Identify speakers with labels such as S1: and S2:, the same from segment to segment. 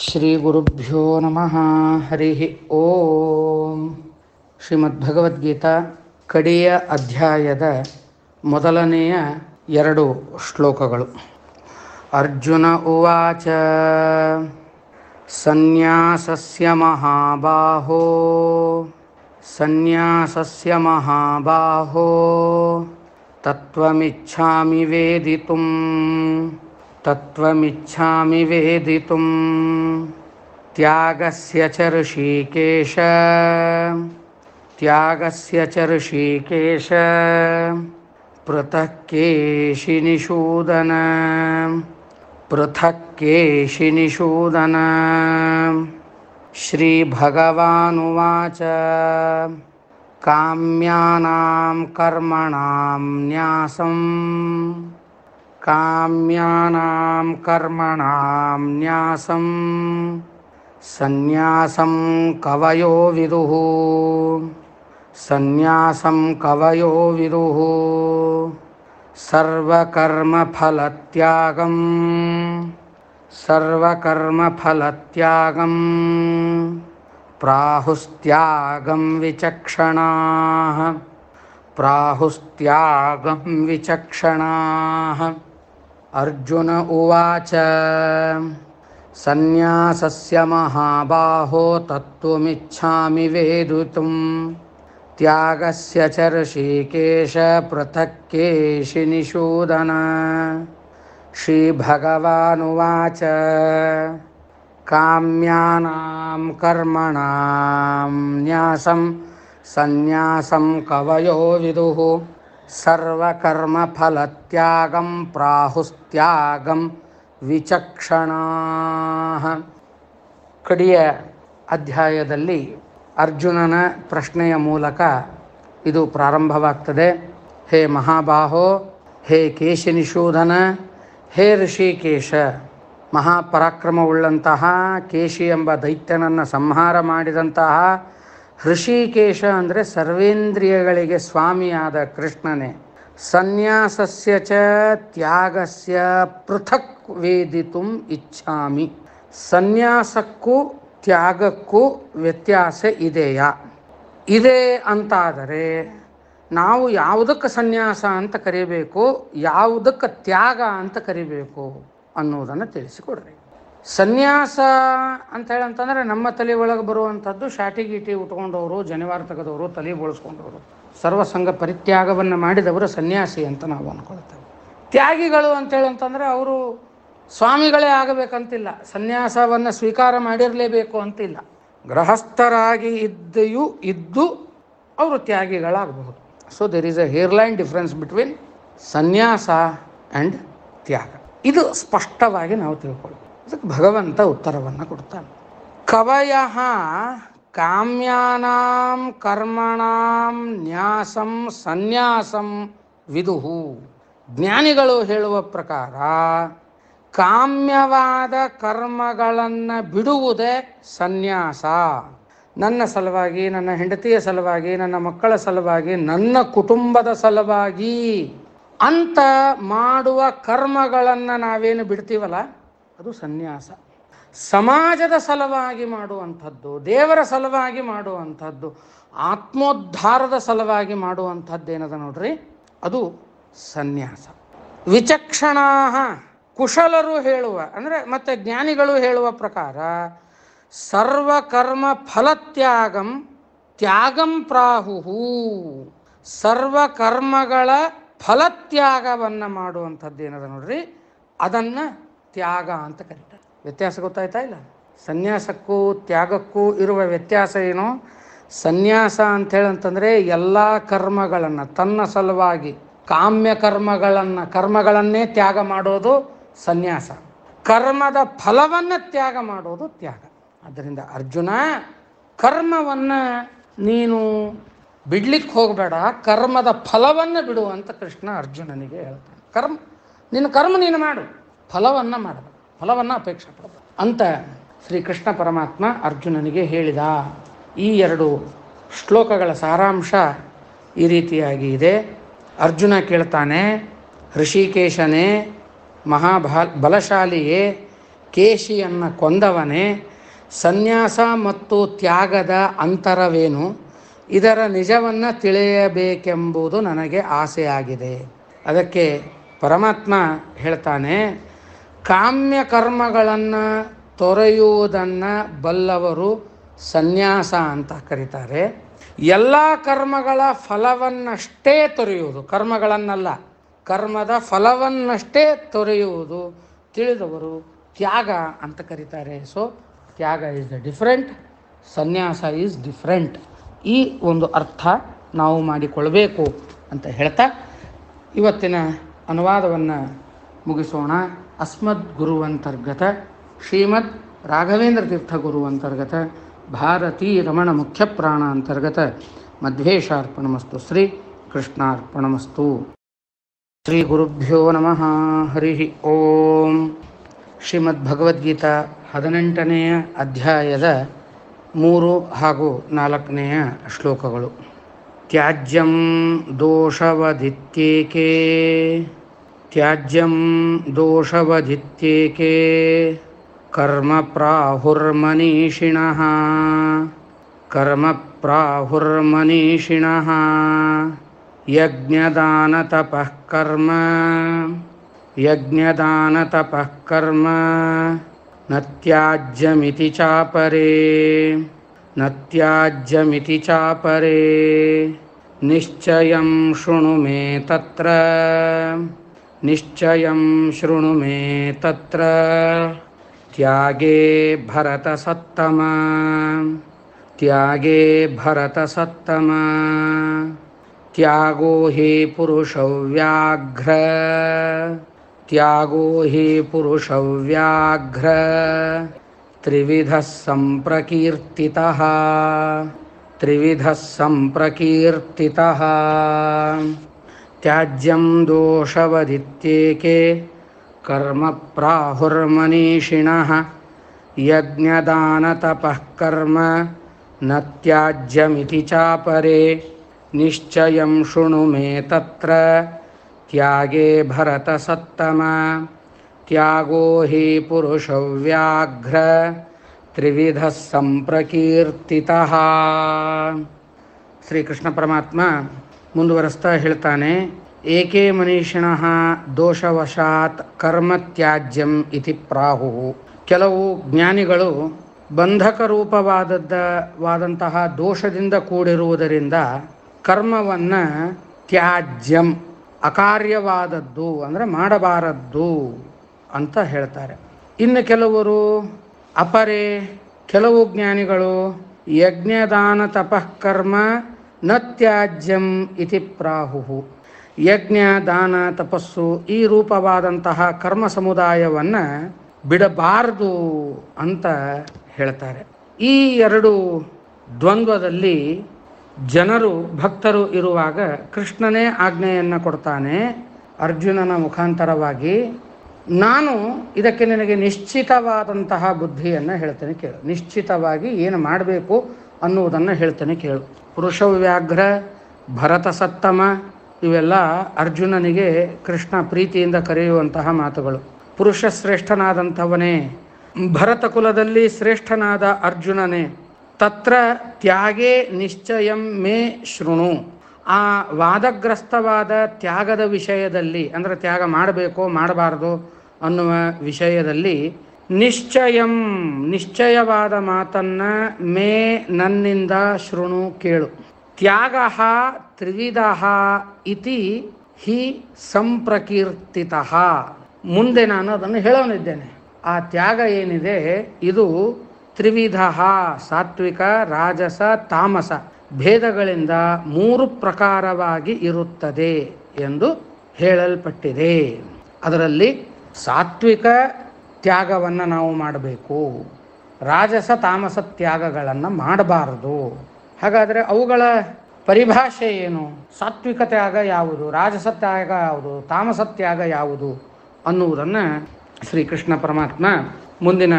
S1: ಶ್ರೀಗುರುಭ್ಯೋ ನಮಃ ಹರಿ ಓಂ ಶ್ರೀಮದ್ಭಗವದ್ಗೀತಾ ಕಡೆಯ ಅಧ್ಯಾಯದ ಮೊದಲನೆಯ ಎರಡು ಶ್ಲೋಕಗಳು. ಅರ್ಜುನ ಉವಾಚ, ಸನ್ಯಾಸಸ್ಯ ಮಹಾಬಾಹೋ ಸನ್ಯಾಸಸ್ಯ ಮಹಾಬಾಹೋ, ತತ್ವಮಿಚ್ಛಾಮಿ ವೇದಿತುಂ तत्त्वमिच्छामि वेदितुं। त्यागस्य च ऋषिकेश। त्यागस्य च ऋषिकेश। पृथक् केशिनिषूदन पृथक् केशिनिषूदन श्रीभगवानुवाच। काम्यानां कर्मणां न्यासम्। ಕರ್ಮಣಾಂ ನ್ಯಾಸಂ ಕಾಮ್ಯಾನಾಂ ಕರ್ಮಣಾಂ ನ್ಯಾಸಂ ಸನ್ಯಾಸಂ ಕವಯೋ ವಿದುಃ ಸನ್ಯಾಸಂ ಕವಯೋ ವಿದುಃ ಸರ್ವಕರ್ಮಫಲತ್ಯಾಗಂ ಸರ್ವಕರ್ಮಫಲತ್ಯಾಗಂ ಪ್ರಾಹುಸ್ತ್ಯಾಗಂ ವಿಚಕ್ಷಣಾಃ ಪ್ರಾಹುಸ್ತ್ಯಾಗಂ ವಿಚಕ್ಷಣಾಃ ಅರ್ಜುನ ಉವಾಚ ಸನ್ಯಾಸಸ್ಯ ಮಹಾಬಾಹೋ ತತ್ವಮಿಚ್ಛಾಮಿ ವೇದಿತುಂ ತ್ಯಾಗಸ್ಯ ಚ ಋಷಿಕೇಶ ಪೃಥಕ್ ಕೇಶಿ ನಿಷೂದನ ಶ್ರೀಭಗವಾನುವಾಚ ಕಾಮ್ಯಾನಾಂ ಕರ್ಮಣಾಂ ನ್ಯಾಸಂ ಸನ್ಯಾಸಂ ಕವಯೋ ವಿದುಃ ಸರ್ವಕರ್ಮಫಲತ್ಯಾಗಂ ಪ್ರಾಹುಸ್ತ್ಯಾಗಂ ವಿಚಕ್ಷಣಾಹ ಕಡಿಯ ಅಧ್ಯಾಯದಲ್ಲಿ ಅರ್ಜುನನ ಪ್ರಶ್ನೆಯ ಮೂಲಕ ಇದು ಪ್ರಾರಂಭವಾಗ್ತದೆ. ಹೇ ಮಹಾಬಾಹೋ, ಹೇ ಕೇಶನಿಶೂಧನ ಹೇ ಋಷಿಕೇಶ, ಮಹಾಪರಾಕ್ರಮವುಳ್ಳಂತಹ ಕೇಶಿ ಎಂಬ ದೈತ್ಯನನ್ನು ಸಂಹಾರ ಮಾಡಿದಂತಹ ಹೃಷಿಕೇಶ ಅಂದರೆ ಸರ್ವೇಂದ್ರಿಯಗಳಿಗೆ ಸ್ವಾಮಿಯಾದ ಕೃಷ್ಣನೇ. ಸನ್ಯಾಸಸ್ಯ ಚ ತ್ಯಾಗಸ್ಯ ಪೃಥಕ್ ವೇದಿತು ಇಚ್ಛಾಮಿ. ಸನ್ಯಾಸಕ್ಕೂ ತ್ಯಾಗಕ್ಕೂ ವ್ಯತ್ಯಾಸ ಇದೆಯಾ? ಇದೆ ಅಂತಾದರೆ, ನಾವು ಯಾವುದಕ್ಕೆ ಸನ್ಯಾಸ ಅಂತ ಕರಿಬೇಕು, ಯಾವುದಕ್ಕೆ ತ್ಯಾಗ ಅಂತ ಕರಿಬೇಕು ಅನ್ನೋದನ್ನು ತಿಳಿಸಿಕೊಡ್ರಿ. ಸನ್ಯಾಸ ಅಂತ ಹೇಳಂತಂದ್ರೆ ನಮ್ಮ ತಲೆ ಒಳಗೆ ಬರುವಂಥದ್ದು ಶಾಟಿ ಗೀಟಿ ಉಟ್ಕೊಂಡವರು ಜನಿವಾರ ತೆಗೆದವರು ತಲೆ ಬೋಳಿಸ್ಕೊಂಡವರು. ಸರ್ವಸಂಗ ಪರಿತ್ಯಾಗವನ್ನು ಮಾಡಿದವರು ಸನ್ಯಾಸಿ ಅಂತ ನಾವು ಅಂದ್ಕೊಳ್ತೇವೆ ತ್ಯಾಗಿಗಳು ಅಂತೇಳಂತಂದರೆ ಅವರು ಸ್ವಾಮಿಗಳೇ ಆಗಬೇಕಂತಿಲ್ಲ, ಸನ್ಯಾಸವನ್ನು ಸ್ವೀಕಾರ ಮಾಡಿರಲೇಬೇಕು ಅಂತಿಲ್ಲ. ಗೃಹಸ್ಥರಾಗಿ ಇದ್ದೆಯೂ ಇದ್ದು ಅವರು ತ್ಯಾಗಿಗಳಾಗಬಹುದು. So there is a hairline difference between sanyasa and tyaga. ಇದು ಸ್ಪಷ್ಟವಾಗಿ ನಾವು ತಿಳ್ಕೊಳ್ಬೇಕು. ಅದಕ್ಕೆ ಭಗವಂತ ಉತ್ತರವನ್ನು ಕೊಡ್ತಾನೆ. ಕವಯ ಕಾಮ್ಯಾನಾಂ ಕರ್ಮಣಾಂ ನ್ಯಾಸಂ ಸನ್ಯಾಸಂ ವಿದುಹು. ಜ್ಞಾನಿಗಳು ಹೇಳುವ ಪ್ರಕಾರ ಕಾಮ್ಯವಾದ ಕರ್ಮಗಳನ್ನು ಬಿಡುವುದೇ ಸನ್ಯಾಸ. ನನ್ನ ಸಲುವಾಗಿ, ನನ್ನ ಹೆಂಡತಿಯ ಸಲುವಾಗಿ, ನನ್ನ ಮಕ್ಕಳ ಸಲುವಾಗಿ, ನನ್ನ ಕುಟುಂಬದ ಸಲುವಾಗಿ ಅಂತ ಮಾಡುವ ಕರ್ಮಗಳನ್ನು ನಾವೇನು ಬಿಡ್ತೀವಲ್ಲ? ಅದು ಸನ್ಯಾಸ. ಸಮಾಜದ ಸಲುವಾಗಿ ಮಾಡುವಂಥದ್ದು, ದೇವರ ಸಲುವಾಗಿ ಮಾಡುವಂಥದ್ದು, ಆತ್ಮೋದ್ಧಾರದ ಸಲುವಾಗಿ ಮಾಡುವಂಥದ್ದು ಏನದ ನೋಡ್ರಿ? ಅದು ಸನ್ಯಾಸ. ವಿಚಕ್ಷಣಾ ಕುಶಲರು ಹೇಳುವ, ಅಂದರೆ ಮತ್ತೆ ಜ್ಞಾನಿಗಳು ಹೇಳುವ ಪ್ರಕಾರ ಸರ್ವಕರ್ಮ ಫಲತ್ಯಾಗಂ ತ್ಯಾಗಂ ಪ್ರಾಹುಹು. ಸರ್ವಕರ್ಮಗಳ ಫಲತ್ಯಾಗವನ್ನು ಮಾಡುವಂಥದ್ದು ಏನದ ನೋಡ್ರಿ? ಅದನ್ನು ತ್ಯಾಗ ಅಂತ ಕರೀತಾರೆ. ವ್ಯತ್ಯಾಸ ಗೊತ್ತಾಯ್ತಾ ಇಲ್ಲ? ಸನ್ಯಾಸಕ್ಕೂ ತ್ಯಾಗಕ್ಕೂ ಇರುವ ವ್ಯತ್ಯಾಸ ಏನು? ಸನ್ಯಾಸ ಅಂಥೇಳಂತಂದರೆ ಎಲ್ಲ ಕರ್ಮಗಳನ್ನು, ತನ್ನ ಸಲುವಾಗಿ ಕಾಮ್ಯ ಕರ್ಮಗಳನ್ನು, ಕರ್ಮಗಳನ್ನೇ ತ್ಯಾಗ ಮಾಡೋದು ಸನ್ಯಾಸ. ಕರ್ಮದ ಫಲವನ್ನು ತ್ಯಾಗ ಮಾಡೋದು ತ್ಯಾಗ. ಆದ್ದರಿಂದ ಅರ್ಜುನ, ಕರ್ಮವನ್ನು ನೀನು ಬಿಡ್ಲಿಕ್ಕೆ ಹೋಗಬೇಡ, ಕರ್ಮದ ಫಲವನ್ನು ಬಿಡು ಅಂತ ಕೃಷ್ಣ ಅರ್ಜುನನಿಗೆ ಹೇಳ್ತಾನೆ. ಕರ್ಮ, ನಿನ್ನ ಕರ್ಮ ನೀನು ಮಾಡು. ಫಲವನ್ನು ಮಾಡಬೇಕು. ಫಲವನ್ನು ಅಪೇಕ್ಷೆ ಪಡಬೇಕು. ಅಂತ ಶ್ರೀಕೃಷ್ಣ ಪರಮಾತ್ಮ ಅರ್ಜುನನಿಗೆ ಹೇಳಿದ ಈ ಎರಡು ಶ್ಲೋಕಗಳ ಸಾರಾಂಶ ಈ ರೀತಿಯಾಗಿ ಇದೆ. ಅರ್ಜುನ ಕೇಳ್ತಾನೆ, ಋಷಿಕೇಶನೇ, ಮಹಾಬಲ, ಬಲಶಾಲಿಯೇ, ಕೇಶಿಯನ್ನು ಕೊಂದವನೇ, ಸನ್ಯಾಸ ಮತ್ತು ತ್ಯಾಗದ ಅಂತರವೇನು? ಇದರ ನಿಜವನ್ನು ತಿಳಿಯಬೇಕೆಂಬುದು ನನಗೆ ಆಸೆಯಾಗಿದೆ. ಅದಕ್ಕೆ ಪರಮಾತ್ಮ ಹೇಳ್ತಾನೆ ಕಾಮ್ಯ ಕರ್ಮಗಳನ್ನು ತೊರೆಯುವುದನ್ನು ಬಲ್ಲವರು ಸನ್ಯಾಸ ಅಂತ ಕರೀತಾರೆ. ಎಲ್ಲ ಕರ್ಮಗಳ ಫಲವನ್ನಷ್ಟೇ ತೊರೆಯುವುದು. ಕರ್ಮಗಳನ್ನಲ್ಲ, ಕರ್ಮದ ಫಲವನ್ನಷ್ಟೇ ತೊರೆಯುವುದು. ತಿಳಿದವರು ತ್ಯಾಗ ಅಂತ ಕರೀತಾರೆ. So tyaga is the different sanyasa is different ಈ ಒಂದು ಅರ್ಥ ನಾವು ಮಾಡಿಕೊಳ್ಬೇಕು ಅಂತ ಹೇಳ್ತಾ, ಇವತ್ತಿನ ಅನುವಾದವನ್ನು ಮುಗಿಸೋಣ. ಅಸ್ಮದ್ ಗುರುವಂತರ್ಗತ, ಶ್ರೀಮದ್ ರಾಘವೇಂದ್ರ ತೀರ್ಥ ಗುರುವಂತರ್ಗತ, ಭಾರತೀ ರಮಣ ಮುಖ್ಯ ಪ್ರಾಣ ಅಂತರ್ಗತ. ಮಧ್ವೇಶಾರ್ಪಣಮಸ್ತು. ಶ್ರೀ ಕೃಷ್ಣಾರ್ಪಣಮಸ್ತು. ಶ್ರೀ ಗುರುಭ್ಯೋ ನಮಃ. ಹರಿ ಓಂ. ಶ್ರೀಮದ್ ಭಗವದ್ಗೀತಾ ಹದಿನೆಂಟನೆಯ ಅಧ್ಯಾಯದ ಮೂರು ಹಾಗೂ ನಾಲ್ಕನೆಯ ಶ್ಲೋಕಗಳು. ತ್ಯಾಜ್ಯಂ ದೋಷವದಿತ್ಯೇಕೆ? ತ್ಯಾಜ್ಯಂ ದೋಷವದಿತ್ಯೇಕೆ ಕರ್ಮ ಪ್ರಾಹುರ್ಮನೀಷಿಣಃ ಕರ್ಮ ಪ್ರಾಹುರ್ಮನೀಷಿಣಃ ಯಜ್ಞದಾನತಪಃ ಕರ್ಮ ಯಜ್ಞದಾನತಪಃ ಕರ್ಮ ನ ತ್ಯಾಜ್ಯಮಿತಿ ಚಾಪರೇ ನ ತ್ಯಾಜ್ಯಮಿತಿ ಚಾಪರೇ ನಿಶ್ಚಯಂ ಶೃಣು निश्चयं शृणु मे तत्र। त्यागे भरतसत्तमा। त्यागे भरतसत्तमा। त्यागो हि पुरुषव्याघ्र त्यागो हि पुरुषव्याघ्र त्रिविधः सम्प्रकीर्तितः। त्रिविधः सम्प्रकीर्तितः। ತ್ರಿವಿಧಃ ಸಂಪ್ರಕೀರ್ತಿತಃ ತ್ಯಾಜ್ಯಂ ದೋಷವದಿತ್ಯೇಕೆ ಕರ್ಮ ಪ್ರಾಹುರ್ಮನೀಷಿಣಃ ಯಜ್ಞದಾನತಪಃ ಕರ್ಮ ನ ತ್ಯಾಜ್ಯಮಿತಿ ಚಾಪರೇ ನಿಶ್ಚಯಂ ಶೃಣು ಮೇ ತತ್ರ ತ್ಯಾಗೇ ಭರತಸತ್ತಮ ತ್ಯಾಗೋ ಹಿ ಪುರುಷವ್ಯಾಘ್ರ ಮುಂದುವರೆಸ್ತಾ ಹೇಳ್ತಾನೆ, ಏಕೆ ಮನೀಷಿಣಃ ದೋಷವಶಾತ್ ಕರ್ಮ ತ್ಯಾಜ್ಯಂ ಇತಿ ಪ್ರಾಹು ಕೆಲವು ಜ್ಞಾನಿಗಳು ಬಂಧಕ ರೂಪವಾದದ್ದ ವಾದಂತಹ ದೋಷದಿಂದ ಕೂಡಿರುವುದರಿಂದ ಕರ್ಮವನ್ನು ತ್ಯಾಜ್ಯಂ, ಅಕಾರ್ಯವಾದದ್ದು ಅಂದರೆ ಮಾಡಬಾರದ್ದು ಅಂತ ಹೇಳ್ತಾರೆ. ಇನ್ನು ಕೆಲವರು ಅಪರೇ, ಕೆಲವು ಜ್ಞಾನಿಗಳು ಯಜ್ಞದಾನ ತಪಃ ಕರ್ಮ ನ ತ್ಯಾಜ್ಯಂ ಇತಿ ಪ್ರಾಹು ಯಜ್ಞ, ದಾನ, ತಪಸ್ಸು ಈ ರೂಪವಾದಂತಹ ಕರ್ಮ ಸಮುದಾಯವನ್ನು ಬಿಡಬಾರದು ಅಂತ ಹೇಳ್ತಾರೆ. ಈ ಎರಡು ದ್ವಂದ್ವದಲ್ಲಿ ಜನರು, ಭಕ್ತರು ಇರುವಾಗ ಕೃಷ್ಣನೇ ಆಜ್ಞೆಯನ್ನು ಕೊಡ್ತಾನೆ ಅರ್ಜುನನ ಮುಖಾಂತರವಾಗಿ. ನಾನು ಇದಕ್ಕೆ ನಿನಗೆ ನಿಶ್ಚಿತವಾದಂತಹ ಬುದ್ಧಿಯನ್ನು ಹೇಳ್ತೇನೆ ಕೇಳು. ನಿಶ್ಚಿತವಾಗಿ ಏನು ಮಾಡಬೇಕು? ಅನ್ನುವುದನ್ನು ಹೇಳ್ತೇನೆ ಕೇಳು. ಪುರುಷ ವ್ಯಾಘ್ರ, ಭರತ ಸತ್ತಮ, ಇವೆಲ್ಲ ಅರ್ಜುನನಿಗೆ ಕೃಷ್ಣ ಪ್ರೀತಿಯಿಂದ ಕರೆಯುವಂತಹ ಮಾತುಗಳು. ಪುರುಷ ಶ್ರೇಷ್ಠನಾದಂಥವನೇ, ಭರತ ಕುಲದಲ್ಲಿ ಶ್ರೇಷ್ಠನಾದ ಅರ್ಜುನನೇ, ತತ್ರ ತ್ಯಾಗೇ ನಿಶ್ಚಯಂ ಮೇ ಶೃಣು. ಆ ವಾದಗ್ರಸ್ತವಾದ ತ್ಯಾಗದ ವಿಷಯದಲ್ಲಿ, ಅಂದರೆ ತ್ಯಾಗ ಮಾಡಬೇಕೋ ಮಾಡಬಾರ್ದು ಅನ್ನುವ ವಿಷಯದಲ್ಲಿ ನಿಶ್ಚಯಂ, ನಿಶ್ಚಯವಾದ ಮಾತನ್ನ ಮೇ ನನ್ನಿಂದ ಶೃಣು ಕೇಳು. ತ್ಯಾಗ ತ್ರಿವಿಧ ಇತಿ ಹಿ ಸಂಪ್ರಕೀರ್ತಿತ. ಮುಂದೆ ನಾನು ಅದನ್ನು ಹೇಳೋನಿದ್ದೇನೆ ಆ ತ್ಯಾಗ ಏನಿದೆ? ಇದು ತ್ರಿವಿಧ, ಸಾತ್ವಿಕ, ರಾಜಸ, ತಾಮಸ. ಭೇದಗಳಿಂದ ಮೂರು ಪ್ರಕಾರವಾಗಿ ಇರುತ್ತದೆ ಎಂದು ಹೇಳಲ್ಪಟ್ಟಿದೆ. ಅದರಲ್ಲಿ ಸಾತ್ವಿಕ ತ್ಯಾಗವನ್ನು ನಾವು ಮಾಡಬೇಕು. ರಾಜಸ ತಾಮಸ ತ್ಯಾಗಗಳನ್ನು ಮಾಡಬಾರದು. ಹಾಗಾದರೆ ಅವುಗಳ ಪರಿಭಾಷೆ ಏನು? ಸಾತ್ವಿಕ ತ್ಯಾಗ ಯಾವುದು? ರಾಜಸ ತ್ಯಾಗ ಯಾವುದು? ತಾಮಸ ತ್ಯಾಗ ಯಾವುದು? ಅನ್ನುವುದನ್ನು ಶ್ರೀಕೃಷ್ಣ ಪರಮಾತ್ಮ ಮುಂದಿನ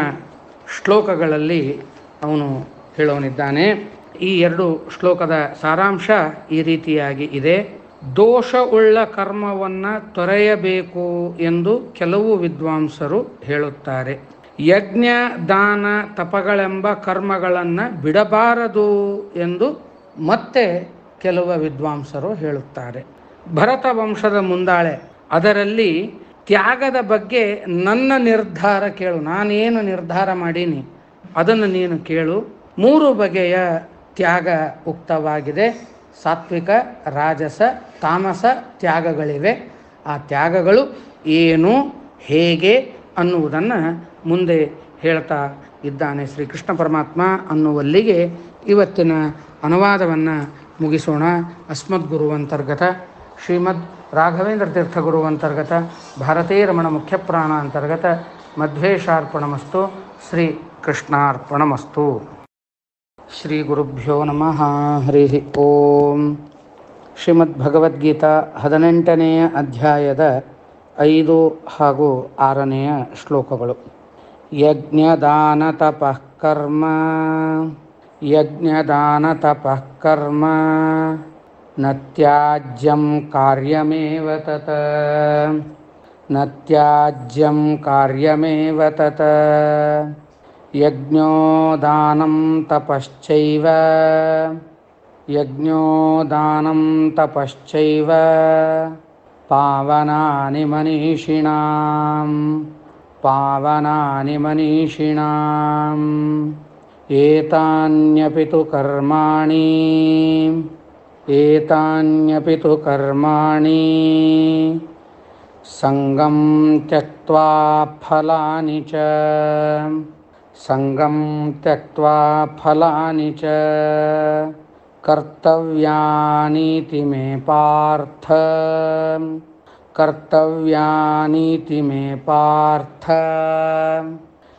S1: ಶ್ಲೋಕಗಳಲ್ಲಿ ಅವನು ಹೇಳೋನಿದ್ದಾನೆ ಈ ಎರಡು ಶ್ಲೋಕದ ಸಾರಾಂಶ ಈ ರೀತಿಯಾಗಿ ಇದೆ. ದೋಷವುಳ್ಳ ಕರ್ಮವನ್ನು ತೊರೆಯಬೇಕು ಎಂದು ಕೆಲವು ವಿದ್ವಾಂಸರು ಹೇಳುತ್ತಾರೆ. ಯಜ್ಞ, ದಾನ, ತಪಗಳೆಂಬ ಕರ್ಮಗಳನ್ನು ಬಿಡಬಾರದು ಎಂದು ಮತ್ತೆ ಕೆಲವು ವಿದ್ವಾಂಸರು ಹೇಳುತ್ತಾರೆ. ಭರತ ವಂಶದ ಮುಂದಾಳೆ, ಅದರಲ್ಲಿ ತ್ಯಾಗದ ಬಗ್ಗೆ ನನ್ನ ನಿರ್ಧಾರ ಕೇಳು, ನಾನೇನು ನಿರ್ಧಾರ ಮಾಡೀನಿ, ಅದನ್ನು ನೀನು ಕೇಳು. ಮೂರು ಬಗೆಯ ತ್ಯಾಗ ಉಕ್ತವಾಗಿದೆ. ಸಾತ್ವಿಕ, ರಾಜಸ, ತಾಮಸ ತ್ಯಾಗಗಳಿವೆ. ಆ ತ್ಯಾಗಗಳು ಏನು, ಹೇಗೆ ಅನ್ನುವುದನ್ನು ಮುಂದೆ ಹೇಳ್ತಾ ಇದ್ದಾನೆ ಶ್ರೀಕೃಷ್ಣ ಪರಮಾತ್ಮ ಅನ್ನುವಲ್ಲಿಗೆ ಇವತ್ತಿನ ಅನುವಾದವನ್ನು ಮುಗಿಸೋಣ. ಅಸ್ಮದ್ಗುರು ಅಂತರ್ಗತ ಶ್ರೀಮದ್ ರಾಘವೇಂದ್ರ ತೀರ್ಥ ಗುರು ಅಂತರ್ಗತ ಭಾರತೀ ರಮಣ ಮುಖ್ಯಪ್ರಾಣ ಅಂತರ್ಗತ, ಮಧ್ವೇಶಾರ್ಪಣಮಸ್ತು, ಶ್ರೀ ಕೃಷ್ಣಾರ್ಪಣಮಸ್ತು. ಶ್ರೀ ಗುರುಭ್ಯೋ ನಮಃ. ಹರಿ ಓಂ. ಶ್ರೀಮದ್ ಭಗವದ್ಗೀತಾ ಹದಿನೆಂಟನೆಯ ಅಧ್ಯಾಯದ ಐದು ಹಾಗೂ ಆರನೆಯ ಶ್ಲೋಕಗಳು. ಯಜ್ಞದಾನ ತಪಃಕರ್ಮ ಯಜ್ಞದಾನ ತಪಃಕರ್ಮ ನತ್ಯಾಜ್ಯಂ ಕಾರ್ಯಮೇವ ತತ, ನತ್ಯಾಜ್ಯಂ ಕಾರ್ಯಮೇವ ತತ್. यज्ञो दानं तपश्चैव। यज्ञो दानं तपश्चैव। पावनानि मनीषिणां पावनानि मनीषिणाम्। एतान्यपि तु कर्माणि। एतान्यपि तु कर्माणि। सङ्गं त्यक्त्वा फलानि च। ಫಲಾನಿ ಚ ಸಂಗಂ ತ್ಯಕ್ತ್ವಾ ಫಲಾನಿ ಚ ಕರ್ತವ್ಯಾನೀತಿ ಮೇ ಪಾರ್ಥ ಕರ್ತವ್ಯಾನೀತಿ ಮೇ ಪಾರ್ಥ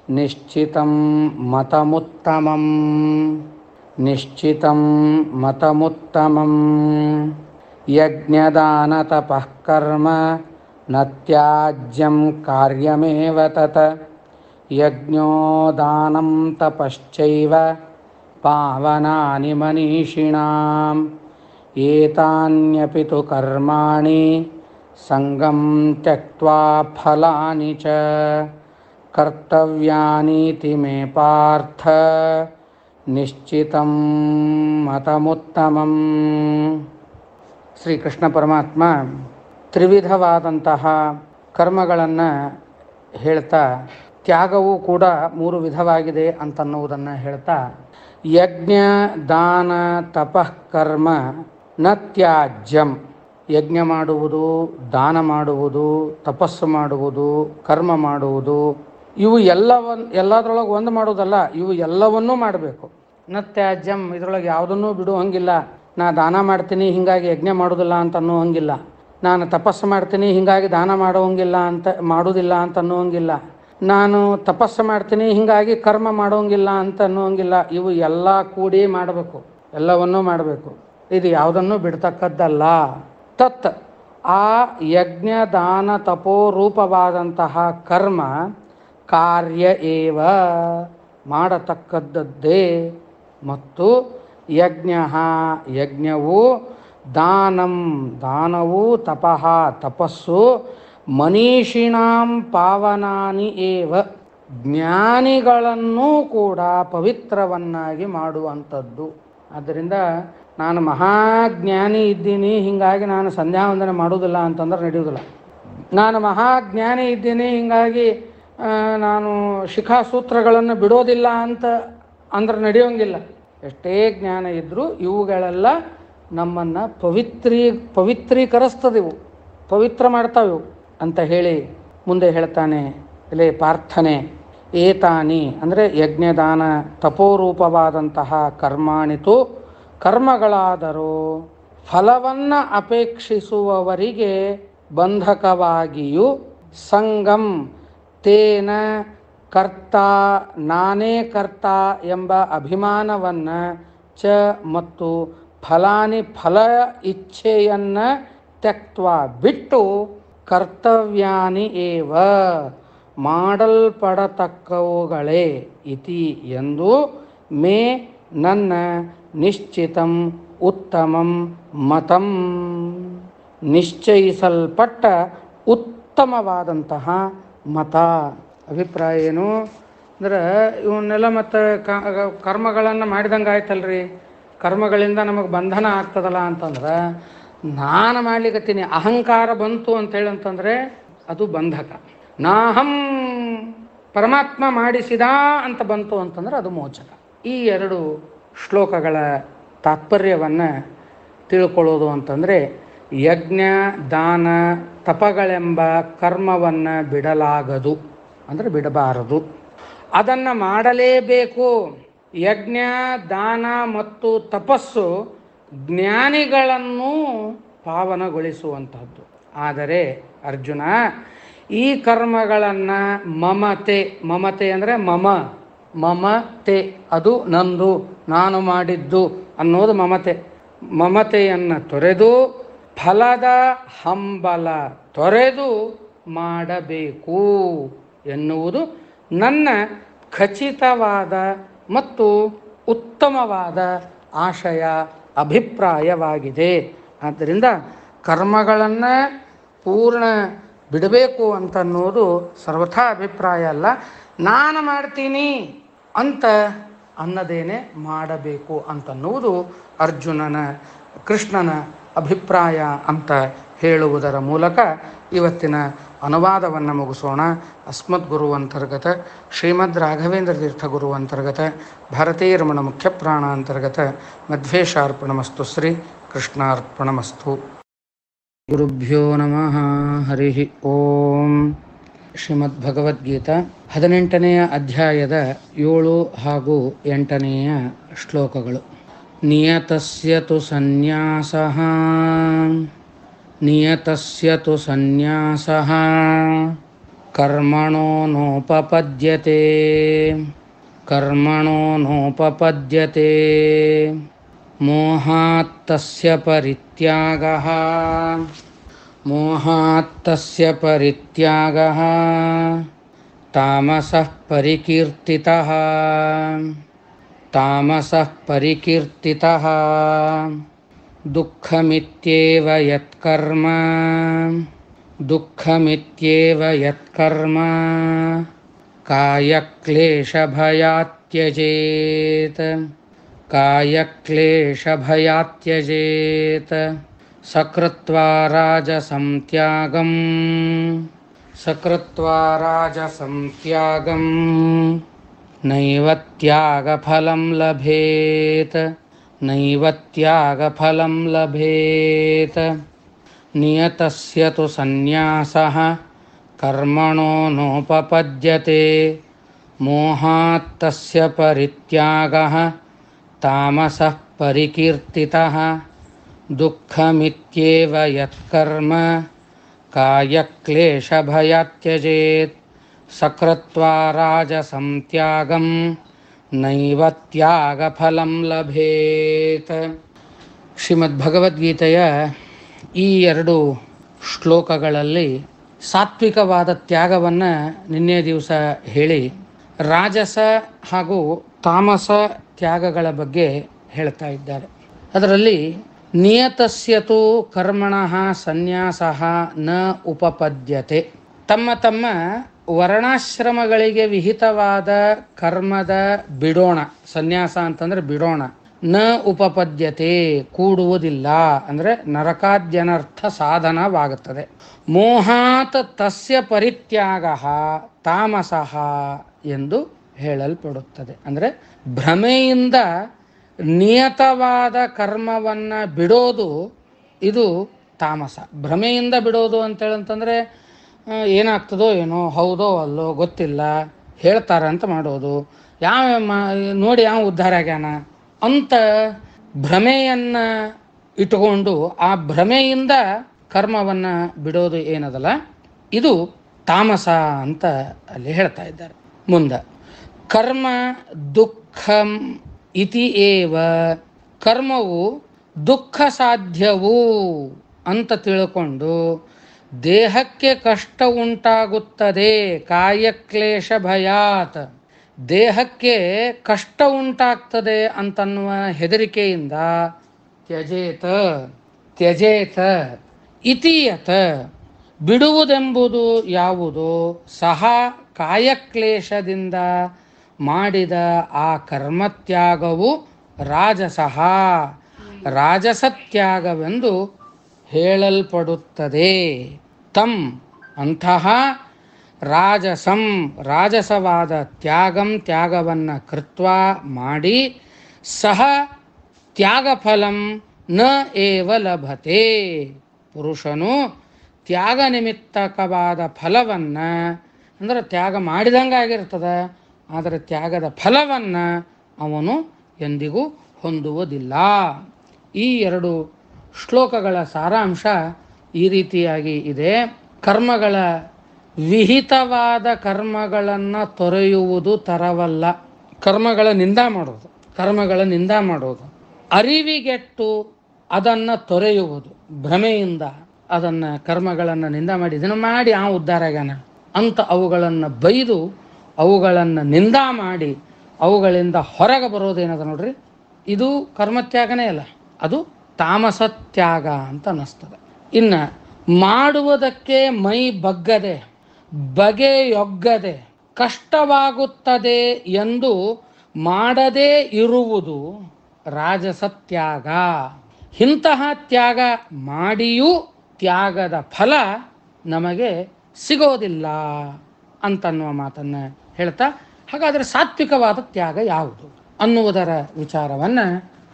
S1: ನಿಶ್ಚಿತಂ ಮತಮುತ್ತಮಂ ನಿಶ್ಚಿತಂ ಮತಮುತ್ತಮಂ ಯಜ್ಞದಾನತಪಃ ಕರ್ಮ ನ ತ್ಯಾಜ್ಯಂ ಕಾರ್ಯಮೇವ ತತ್ ಯಜ್ಞೋ ದಾನಂ ತಪಶ್ಚೈವ ಪಾವನಾನಿ ಮನೀಷಿಣಾಂ ಏತಾನ್ಯಪಿ ತು ಕರ್ಮಾಣಿ ಸಂಗಂ ತ್ಯಕ್ತ್ವಾ ಫಲಾನಿ ಚ ಕರ್ತವ್ಯಾನೀತಿ ಮೇ ಪಾರ್ಥ ನಿಶ್ಚಿತಂ ಮತಮುತ್ತಮಂ ಶ್ರೀಕೃಷ್ಣ ಪರಮಾತ್ಮ ತ್ರಿವಿಧವಾದಂತಹ ಕರ್ಮಗಳನ್ನು ಹೇಳ್ತಾ ತ್ಯಾಗವೂ ಕೂಡ ಮೂರು ವಿಧವಾಗಿದೆ ಅಂತನ್ನುವುದನ್ನು ಹೇಳ್ತಾ, ಯಜ್ಞ, ದಾನ, ತಪಃ, ಕರ್ಮ, ನ ತ್ಯಾಜ್ಯಂ. ಯಜ್ಞ ಮಾಡುವುದು, ದಾನ ಮಾಡುವುದು, ತಪಸ್ಸು ಮಾಡುವುದು, ಕರ್ಮ ಮಾಡುವುದು, ಇವು ಎಲ್ಲವನ್, ಎಲ್ಲದರೊಳಗೆ ಒಂದು ಮಾಡೋದಲ್ಲ ಇವು ಎಲ್ಲವನ್ನೂ ಮಾಡಬೇಕು. ನ ತ್ಯಾಜ್ಯಂ, ಇದರೊಳಗೆ ಯಾವುದನ್ನೂ ಬಿಡು ಹಂಗಿಲ್ಲ ನಾ ದಾನ ಮಾಡ್ತೀನಿ, ಹೀಗಾಗಿ ಯಜ್ಞ ಮಾಡೋದಿಲ್ಲ ಅಂತ ಅನ್ನುವಂಗಿಲ್ಲ ನಾನು ತಪಸ್ಸು ಮಾಡ್ತೀನಿ, ಹೀಗಾಗಿ ದಾನ ಮಾಡೋಂಗಿಲ್ಲ ಅಂತ, ಮಾಡೋದಿಲ್ಲ ಅಂತ ಅನ್ನೋಂಗಿಲ್ಲ ನಾನು ತಪಸ್ಸು ಮಾಡ್ತೀನಿ, ಹೀಗಾಗಿ ಕರ್ಮ ಮಾಡೋಂಗಿಲ್ಲ ಅಂತ ಅನ್ನೋಂಗಿಲ್ಲ ಇವು ಎಲ್ಲ ಕೂಡಿ ಮಾಡಬೇಕು, ಎಲ್ಲವನ್ನೂ ಮಾಡಬೇಕು. ಇದು ಯಾವುದನ್ನು ಬಿಡ್ತಕ್ಕದ್ದಲ್ಲ. ತತ್, ಆ ಯಜ್ಞ ದಾನ ತಪೋ ರೂಪವಾದಂತಹ ಕರ್ಮ ಕಾರ್ಯ ಏವ ಮಾಡತಕ್ಕದ್ದದ್ದೇ. ಮತ್ತು ಯಜ್ಞ, ಯಜ್ಞವು ದಾನಂ, ದಾನವು ತಪಃ, ತಪಸ್ಸು ಮನೀಷಿಣಾಂ ಪಾವನಾನಿ ಏವ, ಜ್ಞಾನಿಗಳನ್ನೂ ಕೂಡ ಪವಿತ್ರವನ್ನಾಗಿ ಮಾಡುವಂಥದ್ದು. ಆದ್ದರಿಂದ ನಾನು ಮಹಾಜ್ಞಾನಿ ಇದ್ದೀನಿ, ಹೀಗಾಗಿ ನಾನು ಸಂಧ್ಯಾ ವಂದನೆ ಮಾಡೋದಿಲ್ಲ ಅಂತಂದ್ರೆ ನಡೆಯೋದಿಲ್ಲ ನಾನು ಮಹಾಜ್ಞಾನಿ ಇದ್ದೀನಿ, ಹೀಗಾಗಿ ನಾನು ನಾನು ಶಿಖಾಸೂತ್ರಗಳನ್ನು ಬಿಡೋದಿಲ್ಲ ಅಂತ ಅಂದ್ರೆ ನಡೆಯೋಂಗಿಲ್ಲ ಎಷ್ಟೇ ಜ್ಞಾನ ಇದ್ದರೂ ಇವುಗಳೆಲ್ಲ ನಮ್ಮನ್ನು ಪವಿತ್ರೀ ಪವಿತ್ರೀಕರಿಸ್ತದಿವು ಪವಿತ್ರ ಮಾಡ್ತಾವೆ ಇವು. ಅಂತ ಹೇಳಿ ಮುಂದೆ ಹೇಳ್ತಾನೆ ಇಲ್ಲೇ ಪ್ರಾರ್ಥನೆ ಏತಾನಿ? ಅಂದರೆ ಯಜ್ಞದಾನ ತಪೋರೂಪವಾದಂತಹ ಕರ್ಮಾಣಿತು ಕರ್ಮಗಳಾದರೂ ಫಲವನ್ನು ಅಪೇಕ್ಷಿಸುವವರಿಗೆ ಬಂಧಕವಾಗಿಯೂ ಸಂಗಂ ತೇನ ಕರ್ತ ನಾನೇ ಕರ್ತ ಎಂಬ ಅಭಿಮಾನವನ್ನು ಚ ಮತ್ತು ಫಲಾನಿ ಫಲ ಇಚ್ಛೆಯನ್ನು ತ್ಯಕ್ತ್ವ ಬಿಟ್ಟು ಕರ್ತವ್ಯಾನಿ ಏವ? ಮಾಡಲ್ಪಡತಕ್ಕವುಗಳೇ ಇತಿ ಎಂದು ಮೇ ನನ್ನ ನಿಶ್ಚಿತಂ ಉತ್ತಮಂ ಮತಂ. ನಿಶ್ಚಯಿಸಲ್ಪಟ್ಟ ಉತ್ತಮವಾದಂತಹ ಮತ. ಅಭಿಪ್ರಾಯ ಏನು? ಅಂದ್ರೆ ಇವನ್ನೆಲ್ಲ ಮತ್ತು ಕರ್ಮಗಳನ್ನು ಮಾಡಿದಂಗೆ ಆಯ್ತಲ್ರಿ ಕರ್ಮಗಳಿಂದ ನಮಗೆ ಬಂಧನ ಆಗ್ತದಲ್ಲ ಅಂತಂದ್ರೆ ನಾನು ಮಾಡ್ಲಿಕ್ಕತ್ತೀನಿ ಅಹಂಕಾರ ಬಂತು ಅಂತೇಳಿ ಅಂತಂದರೆ ಅದು ಬಂಧಕ. ನಾಹಂ ಪರಮಾತ್ಮ ಮಾಡಿಸಿದ ಅಂತ ಬಂತು ಅಂತಂದ್ರೆ ಅದು ಮೋಚಕ. ಈ ಎರಡು ಶ್ಲೋಕಗಳ ತಾತ್ಪರ್ಯವನ್ನು ತಿಳ್ಕೊಳ್ಳೋದು ಅಂತಂದರೆ ಯಜ್ಞ, ದಾನ, ತಪಗಳೆಂಬ ಕರ್ಮವನ್ನು ಬಿಡಲಾಗದು. ಅಂದರೆ ಬಿಡಬಾರದು. ಅದನ್ನು ಮಾಡಲೇಬೇಕು. ಯಜ್ಞ, ದಾನ ಮತ್ತು ತಪಸ್ಸು ಜ್ಞಾನಿಗಳನ್ನು ಪಾವನಗೊಳಿಸುವಂಥದ್ದು ಆದರೆ ಅರ್ಜುನ, ಈ ಕರ್ಮಗಳನ್ನು ಮಮತೆ ಮಮತೆ ಅಂದರೆ ಮಮ, ಮಮತೆ, ಅದು ನಂದು, ನಾನು ಮಾಡಿದ್ದು ಅನ್ನೋದು ಮಮತೆ. ಮಮತೆಯನ್ನು ತೊರೆದು ಫಲದ ಹಂಬಲ ತೊರೆದು ಮಾಡಬೇಕು ಎನ್ನುವುದು ನನ್ನ ಖಚಿತವಾದ ಮತ್ತು ಉತ್ತಮವಾದ ಆಶಯ. ಅಭಿಪ್ರಾಯವಾಗಿದೆ. ಆದ್ದರಿಂದ ಕರ್ಮಗಳನ್ನು ಪೂರ್ಣ ಬಿಡಬೇಕು ಅಂತನ್ನೋದು ಸರ್ವಥಾ ಅಭಿಪ್ರಾಯ ಅಲ್ಲ. ನಾನು ಮಾಡ್ತೀನಿ ಅಂತ ಅನ್ನದೇನೆ ಮಾಡಬೇಕು ಅಂತನ್ನುವುದು ಅರ್ಜುನನ, ಕೃಷ್ಣನ ಅಭಿಪ್ರಾಯ ಅಂತ ಹೇಳುವುದರ ಮೂಲಕ ಇವತ್ತಿನ ಅನುವಾದವನ್ನು ಮುಗಿಸೋಣ. ಅಸ್ಮದ್ ಗುರು ಅಂತರ್ಗತ, ಶ್ರೀಮದ್ ರಾಘವೇಂದ್ರ ತೀರ್ಥ ಗುರು ಅಂತರ್ಗತ ಭಾರತೀಯ ರಮಣ ಮುಖ್ಯ ಪ್ರಾಣ ಅಂತರ್ಗತ, ಮಧ್ವೇಶಾರ್ಪಣಮಸ್ತು ಶ್ರೀ ಕೃಷ್ಣಾರ್ಪಣಮಸ್ತು. ಗುರುಭ್ಯೋ ನಮಃ, ಹರಿ ಓಂ. ಶ್ರೀಮದ್ ಭಗವದ್ಗೀತಾ ಹದಿನೆಂಟನೆಯ ಅಧ್ಯಾಯದ ಏಳು ಹಾಗೂ ಎಂಟನೆಯ ಶ್ಲೋಕಗಳು. ನಿಯತಸ್ಯ ತು ಸನ್ಯಾಸಃ. ನಿಯತಸ್ಯ ತು ಸನ್ಯಾಸಃ ಕರ್ಮಣೋ ನೋಪಪದ್ಯತೆ ಕರ್ಮಣೋ ನೋಪಪದ್ಯತೆ ಮೋಹಾತ್ತಸ್ಯ ಪರಿತ್ಯಾಗಃ ಮೋಹಾತ್ತಸ್ಯ ಪರಿತ್ಯಾಗಃ ತಾಮಸಃ ಪರಿಕೀರ್ತಿತಃ ತಾಮಸಃ ಪರಿಕೀರ್ತಿತಃ दुःखमित्येव यत्कर्म। दुःखमित्येव यत्कर्म। कायक्लेशभयात्यजेत्। कायक्लेशभयात्यजेत्। सकृत्वा राजसं त्यागम्। सकृत्वा राजसं त्यागम्। नैव त्यागफलं लभेत्। नैव त्यागफलं लभेत्। नियतस्य तु सन्न्यासः, कर्मणो नोपपद्यते। मोहात्तस्य परित्यागः, तामसः परिकीर्तितः। दुःखमित्येव यत्कर्म कायक्लेशभयात् त्यजेत् सकृत्वा राजसं त्यागं नैव ತ್ಯಾಗಫಲಂ ಲಭೇತ್ ಶ್ರೀಮದ್ಭಗವದ್ಗೀತೆಯ ಈ ಎರಡು ಶ್ಲೋಕಗಳಲ್ಲಿ ಸಾತ್ವಿಕವಾದ ತ್ಯಾಗವನ್ನು ನಿನ್ನೆ ದಿವಸ ಹೇಳಿ, ರಾಜಸ ಹಾಗೂ ತಾಮಸ ತ್ಯಾಗಗಳ ಬಗ್ಗೆ ಹೇಳ್ತಾ ಇದ್ದಾರೆ. ಅದರಲ್ಲಿ, ನಿಯತಸ್ಯತು ಕರ್ಮಣ ಸನ್ಯಾಸ ನ ಉಪಪದ್ಯತೆ. ತಮ್ಮ ತಮ್ಮ ವರ್ಣಾಶ್ರಮಗಳಿಗೆ ವಿಹಿತವಾದ ಕರ್ಮದ ಬಿಡೋಣ, ಸನ್ಯಾಸ ಅಂತಂದ್ರೆ ಬಿಡೋಣ. ನ ಉಪಪದ್ಯತೆ ಕೂಡುವುದಿಲ್ಲ, ಅಂದರೆ ನರಕಾದ್ಯನರ್ಥ ಸಾಧನವಾಗುತ್ತದೆ. ಮೋಹಾತ್ ತಸ್ಯ ಪರಿತ್ಯಾಗ ತಾಮಸಃ ಎಂದು ಹೇಳಲ್ಪಡುತ್ತದೆ. ಅಂದರೆ ಭ್ರಮೆಯಿಂದ ನಿಯತವಾದ ಕರ್ಮವನ್ನು ಬಿಡೋದು ಇದು ತಾಮಸ. ಭ್ರಮೆಯಿಂದ ಬಿಡೋದು ಅಂತೇಳಂತಂದರೆ ಏನಾಗ್ತದೋ ಏನೋ, ಹೌದೋ ಅಲ್ಲೋ, ಗೊತ್ತಿಲ್ಲ, ಹೇಳ್ತಾರ ಅಂತ ಮಾಡೋದು. ಯಾವ ನೋಡಿ ಯಾವ ಉದ್ಧಾರ ಆಗ್ಯಾನ? ಅಂತ ಭ್ರಮೆಯನ್ನು ಇಟ್ಟುಕೊಂಡು ಆ ಭ್ರಮೆಯಿಂದ ಕರ್ಮವನ್ನು ಬಿಡೋದು ಏನದಲ್ಲ? ಇದು ತಾಮಸ ಅಂತ ಅಲ್ಲಿ ಹೇಳ್ತಾ ಇದ್ದಾರೆ. ಮುಂದೆ, ಕರ್ಮ ದುಃಖಂ ಇತಿ ಏವ, ಕರ್ಮವು ದುಃಖ ಸಾಧ್ಯವು ಅಂತ ತಿಳ್ಕೊಂಡು ದೇಹಕ್ಕೆ ಕಷ್ಟ ಉಂಟಾಗುತ್ತದೆ ಕಾಯಕ್ಲೇಶ ಭಯಾತ್ ದೇಹಕ್ಕೆ ಕಷ್ಟ ಉಂಟಾಗ್ತದೆ ಅಂತನ್ನುವ ಹೆದರಿಕೆಯಿಂದ ತ್ಯಜೇತ ತ್ಯಜೇತ, ಇತೀಯತ. ಬಿಡುವುದೆಂಬುದು ಯಾವುದು? ಸಹ ಕಾಯಕ್ಲೇಶದಿಂದ ಮಾಡಿದ ಆ ಕರ್ಮತ್ಯಾಗವು ರಾಜಸಃ ರಾಜಸತ್ಯಾಗವೆಂದು ಹೇಳಲ್ಪಡುತ್ತದೆ. ತಂ ಅಂತಹ ರಾಜಸಂ, ರಾಜಸವಾದ ತ್ಯಾಗಂ ತ್ಯಾಗವನ್ನು ಕೃತ್ವ ಮಾಡಿ ಸಹ ತ್ಯಾಗಫಲಂ ನ ಏವ ಲಭತೆ. ಪುರುಷನು ತ್ಯಾಗ ನಿಮಿತ್ತಕವಾದ ಫಲವನ್ನು, ಅಂದರೆ ತ್ಯಾಗ ಮಾಡಿದಂಗೆ ಆಗಿರ್ತದೆ, ಆದರೆ ತ್ಯಾಗದ ಫಲವನ್ನು ಅವನು ಎಂದಿಗೂ ಹೊಂದುವುದಿಲ್ಲ. ಈ ಎರಡು ಶ್ಲೋಕಗಳ ಸಾರಾಂಶ ಈ ರೀತಿಯಾಗಿ ಇದೆ. ಕರ್ಮಗಳ ವಿಹಿತವಾದ ಕರ್ಮಗಳನ್ನು ತೊರೆಯುವುದು ತರವಲ್ಲ. ಕರ್ಮಗಳ ನಿಂದ ಮಾಡೋದು, ಕರ್ಮಗಳ ನಿಂದ ಮಾಡೋದು. ಅರಿವಿಗೆಟ್ಟು ಅದನ್ನು ತೊರೆಯುವುದು, ಭ್ರಮೆಯಿಂದ ಅದನ್ನು ಕರ್ಮಗಳನ್ನು ನಿಂದ ಮಾಡಿ, ಇದನ್ನು ಮಾಡಿ ಆ ಉದ್ಧಾರ ಆಗ್ಯಾನ ಅಂತ ಅವುಗಳನ್ನು ಬೈದು, ಅವುಗಳನ್ನು ನಿಂದ ಮಾಡಿ, ಅವುಗಳಿಂದ ಹೊರಗೆ ಬರೋದೇನದ ನೋಡ್ರಿ? ಇದು ಕರ್ಮತ್ಯಾಗನೇ ಅಲ್ಲ, ಅದು ತಾಮಸ ತ್ಯಾಗ ಅಂತ ಅನ್ನಿಸ್ತದೆ. ಇನ್ನು ಮಾಡುವುದಕ್ಕೆ ಮೈ ಬಗ್ಗದೆ ಬಗೆಯೊಗ್ಗದೆ ಕಷ್ಟವಾಗುತ್ತದೆ ಎಂದು ಮಾಡದೇ ಇರುವುದು ರಾಜಸ ತ್ಯಾಗ ಇಂತಹ ತ್ಯಾಗ ಮಾಡಿಯೂ ತ್ಯಾಗದ ಫಲ ನಮಗೆ ಸಿಗೋದಿಲ್ಲ ಅಂತನ್ನುವ ಮಾತನ್ನು ಹೇಳ್ತಾ, ಹಾಗಾದರೆ ಸಾತ್ವಿಕವಾದ ತ್ಯಾಗ ಯಾವುದು ಅನ್ನುವುದರ ವಿಚಾರವನ್ನು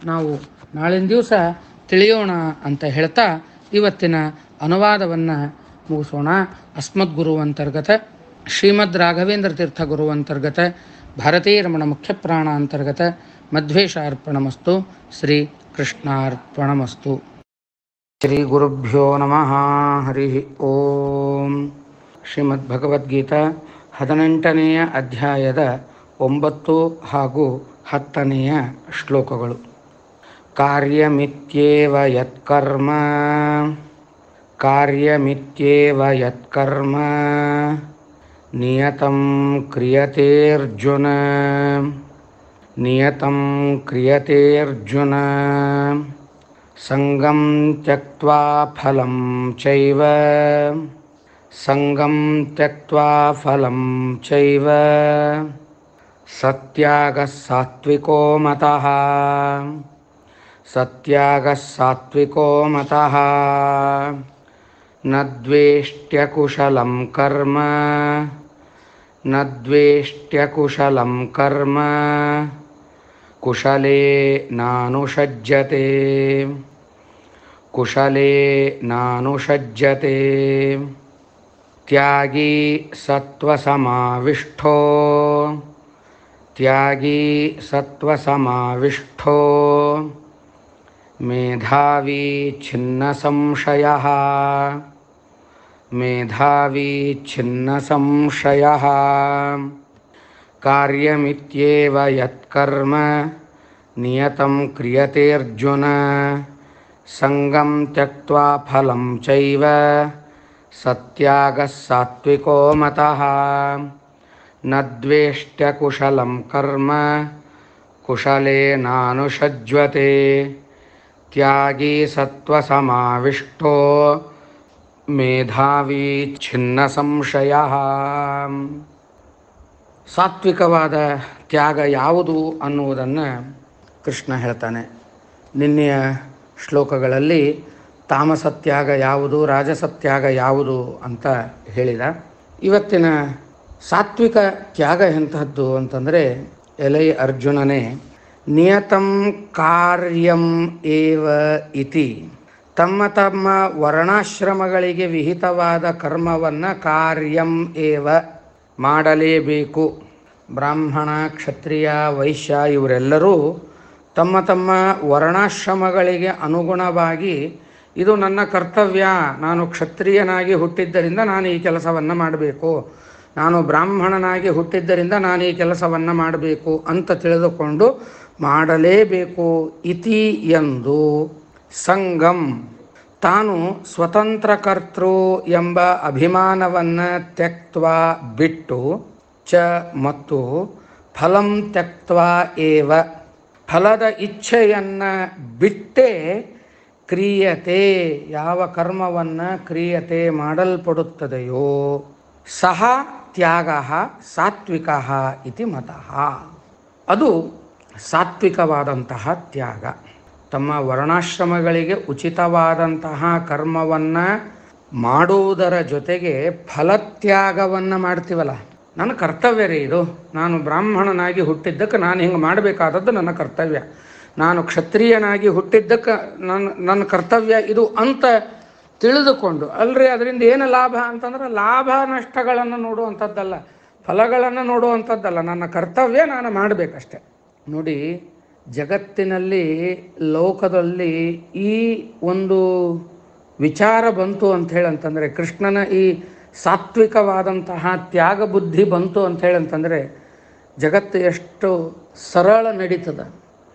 S1: ನಾವು ನಾಳಿನ ದಿವಸ ತಿಳಿಯೋಣ ಅಂತ ಹೇಳ್ತಾ ಇವತ್ತಿನ ಅನುವಾದವನ್ನು ಮುಗಿಸೋಣ. ಅಸ್ಮದ್ಗುರು ಅಂತರ್ಗತ ಶ್ರೀಮದ್ ರಾಘವೇಂದ್ರ ತೀರ್ಥ ಗುರು ಅಂತರ್ಗತ ಭಾರತೀಯ ರಮಣ ಮುಖ್ಯ ಪ್ರಾಣ ಅಂತರ್ಗತ, ಮಧ್ವೇಶ ಅರ್ಪಣಮಸ್ತು, ಶ್ರೀ ಕೃಷ್ಣಾರ್ಪಣಮಸ್ತು. ಶ್ರೀ ಗುರುಭ್ಯೋ ನಮಃ, ಹರಿ ಓಂ. ಶ್ರೀಮದ್ ಭಗವದ್ಗೀತಾ ಹದಿನೆಂಟನೆಯ ಅಧ್ಯಾಯದ ಒಂಬತ್ತು ಹಾಗೂ ಹತ್ತನೆಯ ಶ್ಲೋಕಗಳು. कार्यमित्येव यत्कर्म। कार्यमित्येव यत्कर्म। नियतं क्रियतेऽर्जुन। नियतं क्रियतेऽर्जुन। सङ्गं त्यक्त्वा फलं चैव। सङ्गं त्यक्त्वा फलं चैव। सत्यागः सात्विको मतः। सत्यागः सात्त्विको मतः न द्वेष्ट्यकुशलं कर्म न द्वेष्ट्यकुशलं कर्म कुशले नानुषज्यते। कुशले नानुषज्यते। त्यागी सत्त्वसमाविष्ठो। त्यागी सत्त्वसमाविष्ठो। मेधावी छिन्नसंशयः मेधावी छिन्नसंशयः कार्यमित्येव यत्कर्म नियतं क्रियतेऽर्जुन। सङ्गं त्यक्त्वा फलं चैव सत्यागः सात्त्विको मतः। न द्वेष्ट्यकुशलं कर्म कुशलेनानुषज्वते। ಸತ್ವ ಸತ್ವಸಮಾವಿಷ್ಟೋ ಮೇಧಾವಿ ಛಿನ್ನ ಸಂಶಯ ಸಾತ್ವಿಕವಾದ ತ್ಯಾಗ ಯಾವುದು ಅನ್ನುವುದನ್ನು ಕೃಷ್ಣ ಹೇಳ್ತಾನೆ. ನಿನ್ನೆಯ ಶ್ಲೋಕಗಳಲ್ಲಿ ತಾಮಸತ್ಯಾಗ ಯಾವುದು, ರಾಜಸತ್ಯಾಗ ಯಾವುದು ಅಂತ ಹೇಳಿದ. ಇವತ್ತಿನ ಸಾತ್ವಿಕ ತ್ಯಾಗ ಎಂತಹದ್ದು ಅಂತಂದರೆ ಎಲೈ ಅರ್ಜುನನೇ ನಿಯತಂ ಕಾರ್ಯಂ ಏವ ಇತಿ ತಮ್ಮ ತಮ್ಮ ವರ್ಣಾಶ್ರಮಗಳಿಗೆ ವಿಹಿತವಾದ ಕರ್ಮವನ್ನು ಕಾರ್ಯಂ ಏವ ಮಾಡಲೇಬೇಕು। ಬ್ರಾಹ್ಮಣ, ಕ್ಷತ್ರಿಯ, ವೈಶ್ಯ ಇವರೆಲ್ಲರೂ ತಮ್ಮ ತಮ್ಮ ವರ್ಣಾಶ್ರಮಗಳಿಗೆ ಅನುಗುಣವಾಗಿ ಇದು ನನ್ನ ಕರ್ತವ್ಯ, ನಾನು ಕ್ಷತ್ರಿಯನಾಗಿ ಹುಟ್ಟಿದ್ದರಿಂದ ನಾನು ಈ ಕೆಲಸವನ್ನು ಮಾಡಬೇಕು, ನಾನು ಬ್ರಾಹ್ಮಣನಾಗಿ ಹುಟ್ಟಿದ್ದರಿಂದ ನಾನು ಈ ಕೆಲಸವನ್ನು ಮಾಡಬೇಕು ಅಂತ ತಿಳಿದುಕೊಂಡು ಮಾಡಲೇಬೇಕು ಇತಿ ಎಂದು ಸಂಗಂ. ತಾನು ಸ್ವತಂತ್ರ ಕರ್ತೃ ಎಂಬ ಅಭಿಮಾನವನ್ನು ತ್ಯಕ್ತ್ವ ಬಿಟ್ಟು ಚ ಮತ್ತು ಫಲಂ ತ್ಯಕ್ತ್ವ ಏವ. ಫಲದ ಇಚ್ಛೆಯನ್ನು ಬಿಟ್ಟೇ ಕ್ರಿಯತೆ, ಯಾವ ಕರ್ಮವನ್ನು ಕ್ರಿಯತೆ ಮಾಡಲ್ಪಡುತ್ತದೆಯೋ ಸಹ ತ್ಯಾಗ ಸಾತ್ವಿಕ ಇತಿ ಮತಃ. ಅದು ಸಾತ್ವಿಕವಾದಂತಹ ತ್ಯಾಗ. ತಮ್ಮ ವರ್ಣಾಶ್ರಮಗಳಿಗೆ ಉಚಿತವಾದಂತಹ ಕರ್ಮವನ್ನು ಮಾಡುವುದರ ಜೊತೆಗೆ ಫಲತ್ಯಾಗವನ್ನು ಮಾಡ್ತೀವಲ್ಲ. ನನ್ನ ಕರ್ತವ್ಯ ರೀ ಇದು. ನಾನು ಬ್ರಾಹ್ಮಣನಾಗಿ ಹುಟ್ಟಿದ್ದಕ್ಕೆ ನಾನು ಹಿಂಗೆ ಮಾಡಬೇಕಾದದ್ದು ನನ್ನ ಕರ್ತವ್ಯ. ನಾನು ಕ್ಷತ್ರಿಯನಾಗಿ ಹುಟ್ಟಿದ್ದಕ್ಕೆ ನನ್ನ ನನ್ನ ಕರ್ತವ್ಯ ಇದು ಅಂತ ತಿಳಿದುಕೊಂಡು, ಅಲ್ರಿ ಅದರಿಂದ ಏನು ಲಾಭ ಅಂತಂದ್ರೆ ಲಾಭ ನಷ್ಟಗಳನ್ನು ನೋಡುವಂಥದ್ದಲ್ಲ, ಫಲಗಳನ್ನು ನೋಡುವಂಥದ್ದಲ್ಲ, ನನ್ನ ಕರ್ತವ್ಯ ನಾನು ಮಾಡಬೇಕಷ್ಟೆ. ನೋಡಿ, ಜಗತ್ತಿನಲ್ಲಿ, ಲೋಕದಲ್ಲಿ ಈ ಒಂದು ವಿಚಾರ ಬಂತು ಅಂತ ಅಂತಂದರೆ, ಕೃಷ್ಣನ ಈ ಸಾತ್ವಿಕವಾದಂತಹ ತ್ಯಾಗ ಬುದ್ಧಿ ಬಂತು ಅಂತ ಅಂತಂದರೆ, ಜಗತ್ತು ಎಷ್ಟು ಸರಳ ನಡೀತದ.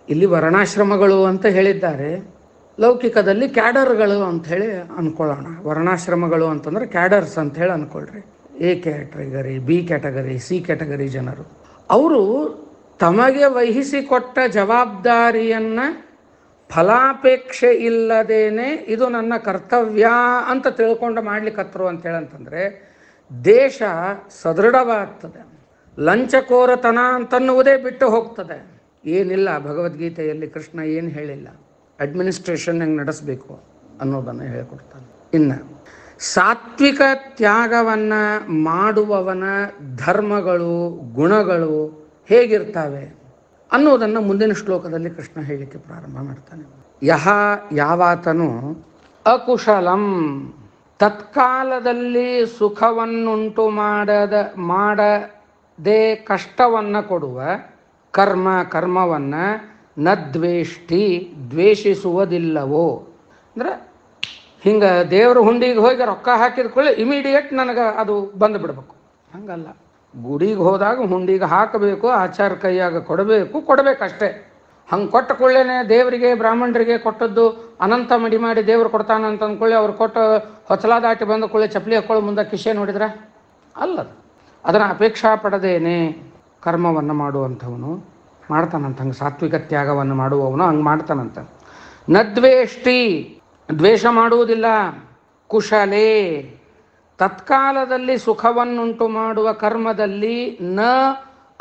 S1: ಇಲ್ಲಿ ವರ್ಣಾಶ್ರಮಗಳು ಅಂತ ಹೇಳಿದ್ದಾರೆ. ಲೌಕಿಕದಲ್ಲಿ ಕ್ಯಾಡರ್ಗಳು ಅಂಥೇಳಿ ಅಂದ್ಕೊಳ್ಳೋಣ ವರ್ಣಾಶ್ರಮಗಳು ಅಂತಂದ್ರೆ ಕ್ಯಾಡರ್ಸ್ ಅಂಥೇಳಿ ಅಂದ್ಕೊಳ್ರಿ A category, B category, C category ಜನರು. ಅವರು ತಮಗೆ ವಹಿಸಿಕೊಟ್ಟ ಜವಾಬ್ದಾರಿಯನ್ನು ಫಲಾಪೇಕ್ಷೆ ಇಲ್ಲದೇನೆ ಇದು ನನ್ನ ಕರ್ತವ್ಯ ಅಂತ ತಿಳ್ಕೊಂಡು ಮಾಡ್ಲಿಕ್ಕತ್ತರು ಅಂತ ಹೇಳಂತಂದ್ರೆ, ದೇಶ ಸದೃಢವಾಗ್ತದೆ. ಲಂಚಕೋರತನ ಅಂತನ್ನುವುದೇ ಬಿಟ್ಟು ಹೋಗ್ತದೆ. ಏನಿಲ್ಲ, ಭಗವದ್ಗೀತೆಯಲ್ಲಿ ಕೃಷ್ಣ ಏನು ಹೇಳಿಲ್ಲ. ಅಡ್ಮಿನಿಸ್ಟ್ರೇಷನ್ ಹೆಂಗೆ ನಡೆಸಬೇಕು ಅನ್ನೋದನ್ನು ಹೇಳಿಕೊಡ್ತಾನೆ. ಇನ್ನು, ಸಾತ್ವಿಕ ತ್ಯಾಗವನ್ನು ಮಾಡುವವನ ಧರ್ಮಗಳು, ಗುಣಗಳು ಹೇಗಿರ್ತವೆ ಅನ್ನೋದನ್ನು ಮುಂದಿನ ಶ್ಲೋಕದಲ್ಲಿ ಕೃಷ್ಣ ಹೇಳಿಕೆ ಪ್ರಾರಂಭ ಮಾಡ್ತಾನೆ. ಯಹ ಯಾವಾತನು ಅಕುಶಲಂ, ತತ್ಕಾಲದಲ್ಲಿ ಸುಖವನ್ನುಂಟು ಮಾಡದ, ಮಾಡದೆ ಕಷ್ಟವನ್ನು ಕೊಡುವ ಕರ್ಮ, ಕರ್ಮವನ್ನು ನ ದ್ವೇಷ್ಟಿ ದ್ವೇಷಿಸುವುದಿಲ್ಲವೋ? ಅಂದ್ರೆ ಹಿಂಗೆ ದೇವ್ರ ಹುಂಡಿಗೆ ಹೋಗಿ ರೊಕ್ಕ ಹಾಕಿದ ಕೂಡಲೇ ಇಮಿಡಿಯೇಟ್ ನನಗೆ ಅದು ಬಂದು ಬಿಡಬೇಕು. ಹಂಗಲ್ಲ. ಗುಡಿಗೆ ಹೋದಾಗ ಹುಂಡಿಗೆ ಹಾಕಬೇಕು, ಆಚಾರ ಕೈಯಾಗ ಕೊಡಬೇಕು, ಕೊಡಬೇಕಷ್ಟೇ. ಹಂಗೆ ಕೊಟ್ಟ ಕೂಡಲೇ ದೇವರಿಗೆ, ಬ್ರಾಹ್ಮಣರಿಗೆ ಕೊಟ್ಟದ್ದು ಅನಂತ ಮಡಿ ಮಾಡಿ ದೇವ್ರು ಕೊಡ್ತಾನೆ ಅಂತ ಅಂದ್ಕೊಳ್ಳಿ, ಅವ್ರು ಕೊಟ್ಟು ಹೊಚ್ಚಲ ದಾಟಿ ಬಂದ ಕೂಡಲೇ ಚಪ್ಪಲಿ ಹಾಕೊಳ್ಳೋ ಮುಂದೆ ಕಿಶೆ ನೋಡಿದ್ರೆ? ಅಲ್ಲದು. ಅದನ್ನು ಅಪೇಕ್ಷಾ ಪಡದೇನೆ ಕರ್ಮವನ್ನು ಮಾಡುವಂಥವನು. ಮಾಡ್ತಾನಂತ, ಹಂಗೆ ಸಾತ್ವಿಕ ತ್ಯಾಗವನ್ನು ಮಾಡುವವನು, ಹಂಗೆ ಮಾಡ್ತಾನಂತ. ನದ್ವೇಷ್ಟಿ, ದ್ವೇಷ ಮಾಡುವುದಿಲ್ಲ, ಕುಶಲೇ. ತತ್ಕಾಲದಲ್ಲಿ ಸುಖವನ್ನುಂಟು ಮಾಡುವ ಕರ್ಮದಲ್ಲಿ ನ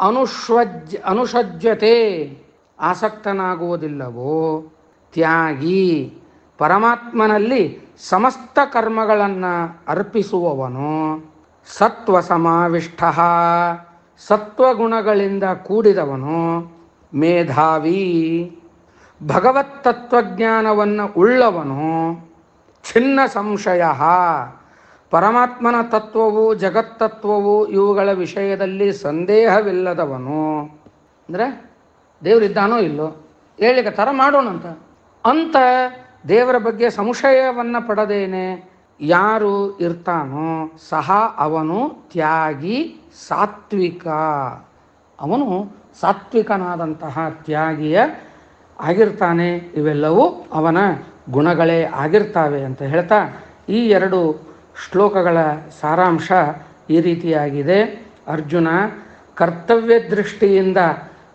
S1: ಅನುಷ್ವಜ್ ಅನುಷಜ್ಯತೆ ಆಸಕ್ತನಾಗುವುದಿಲ್ಲವೋ? ತ್ಯಾಗಿ. ಪರಮಾತ್ಮನಲ್ಲಿ ಸಮಸ್ತ ಕರ್ಮಗಳನ್ನು ಅರ್ಪಿಸುವವನು. ಸತ್ವ ಸಮಾವಿಷ್ಟ ಸತ್ವಗುಣಗಳಿಂದ ಕೂಡಿದವನು. ಮೇಧಾವಿ. ಭಗವತ್ ತತ್ವಜ್ಞಾನವನ್ನು ಉಳ್ಳವನು. ಛಿನ್ನ ಸಂಶಯ. ಪರಮಾತ್ಮನ ತತ್ವವು, ಜಗತ್ತತ್ವವು ಇವುಗಳ ವಿಷಯದಲ್ಲಿ ಸಂದೇಹವಿಲ್ಲದವನು. ಅಂದರೆ ದೇವರಿದ್ದಾನೋ ಇಲ್ಲೋ? ಹೇಳಿಕೆ ಥರ ಮಾಡೋಣಂತ. ಅಂತ ದೇವರ ಬಗ್ಗೆ ಸಂಶಯವನ್ನು ಪಡೆದೇನೆ ಯಾರು ಇರ್ತಾನೋ, ಸಹ ಅವನು ತ್ಯಾಗಿ ಸಾತ್ವಿಕ. ಅವನು ಸಾತ್ವಿಕನಾದಂತಹ ತ್ಯಾಗಿಯ ಆಗಿರ್ತಾನೆ, ಇವೆಲ್ಲವೂ ಅವನ ಗುಣಗಳೇ ಆಗಿರ್ತಾವೆ ಅಂತ ಹೇಳ್ತಾ ಈ ಎರಡು ಶ್ಲೋಕಗಳ ಸಾರಾಂಶ ಈ ರೀತಿಯಾಗಿದೆ. ಅರ್ಜುನ, ಕರ್ತವ್ಯ ದೃಷ್ಟಿಯಿಂದ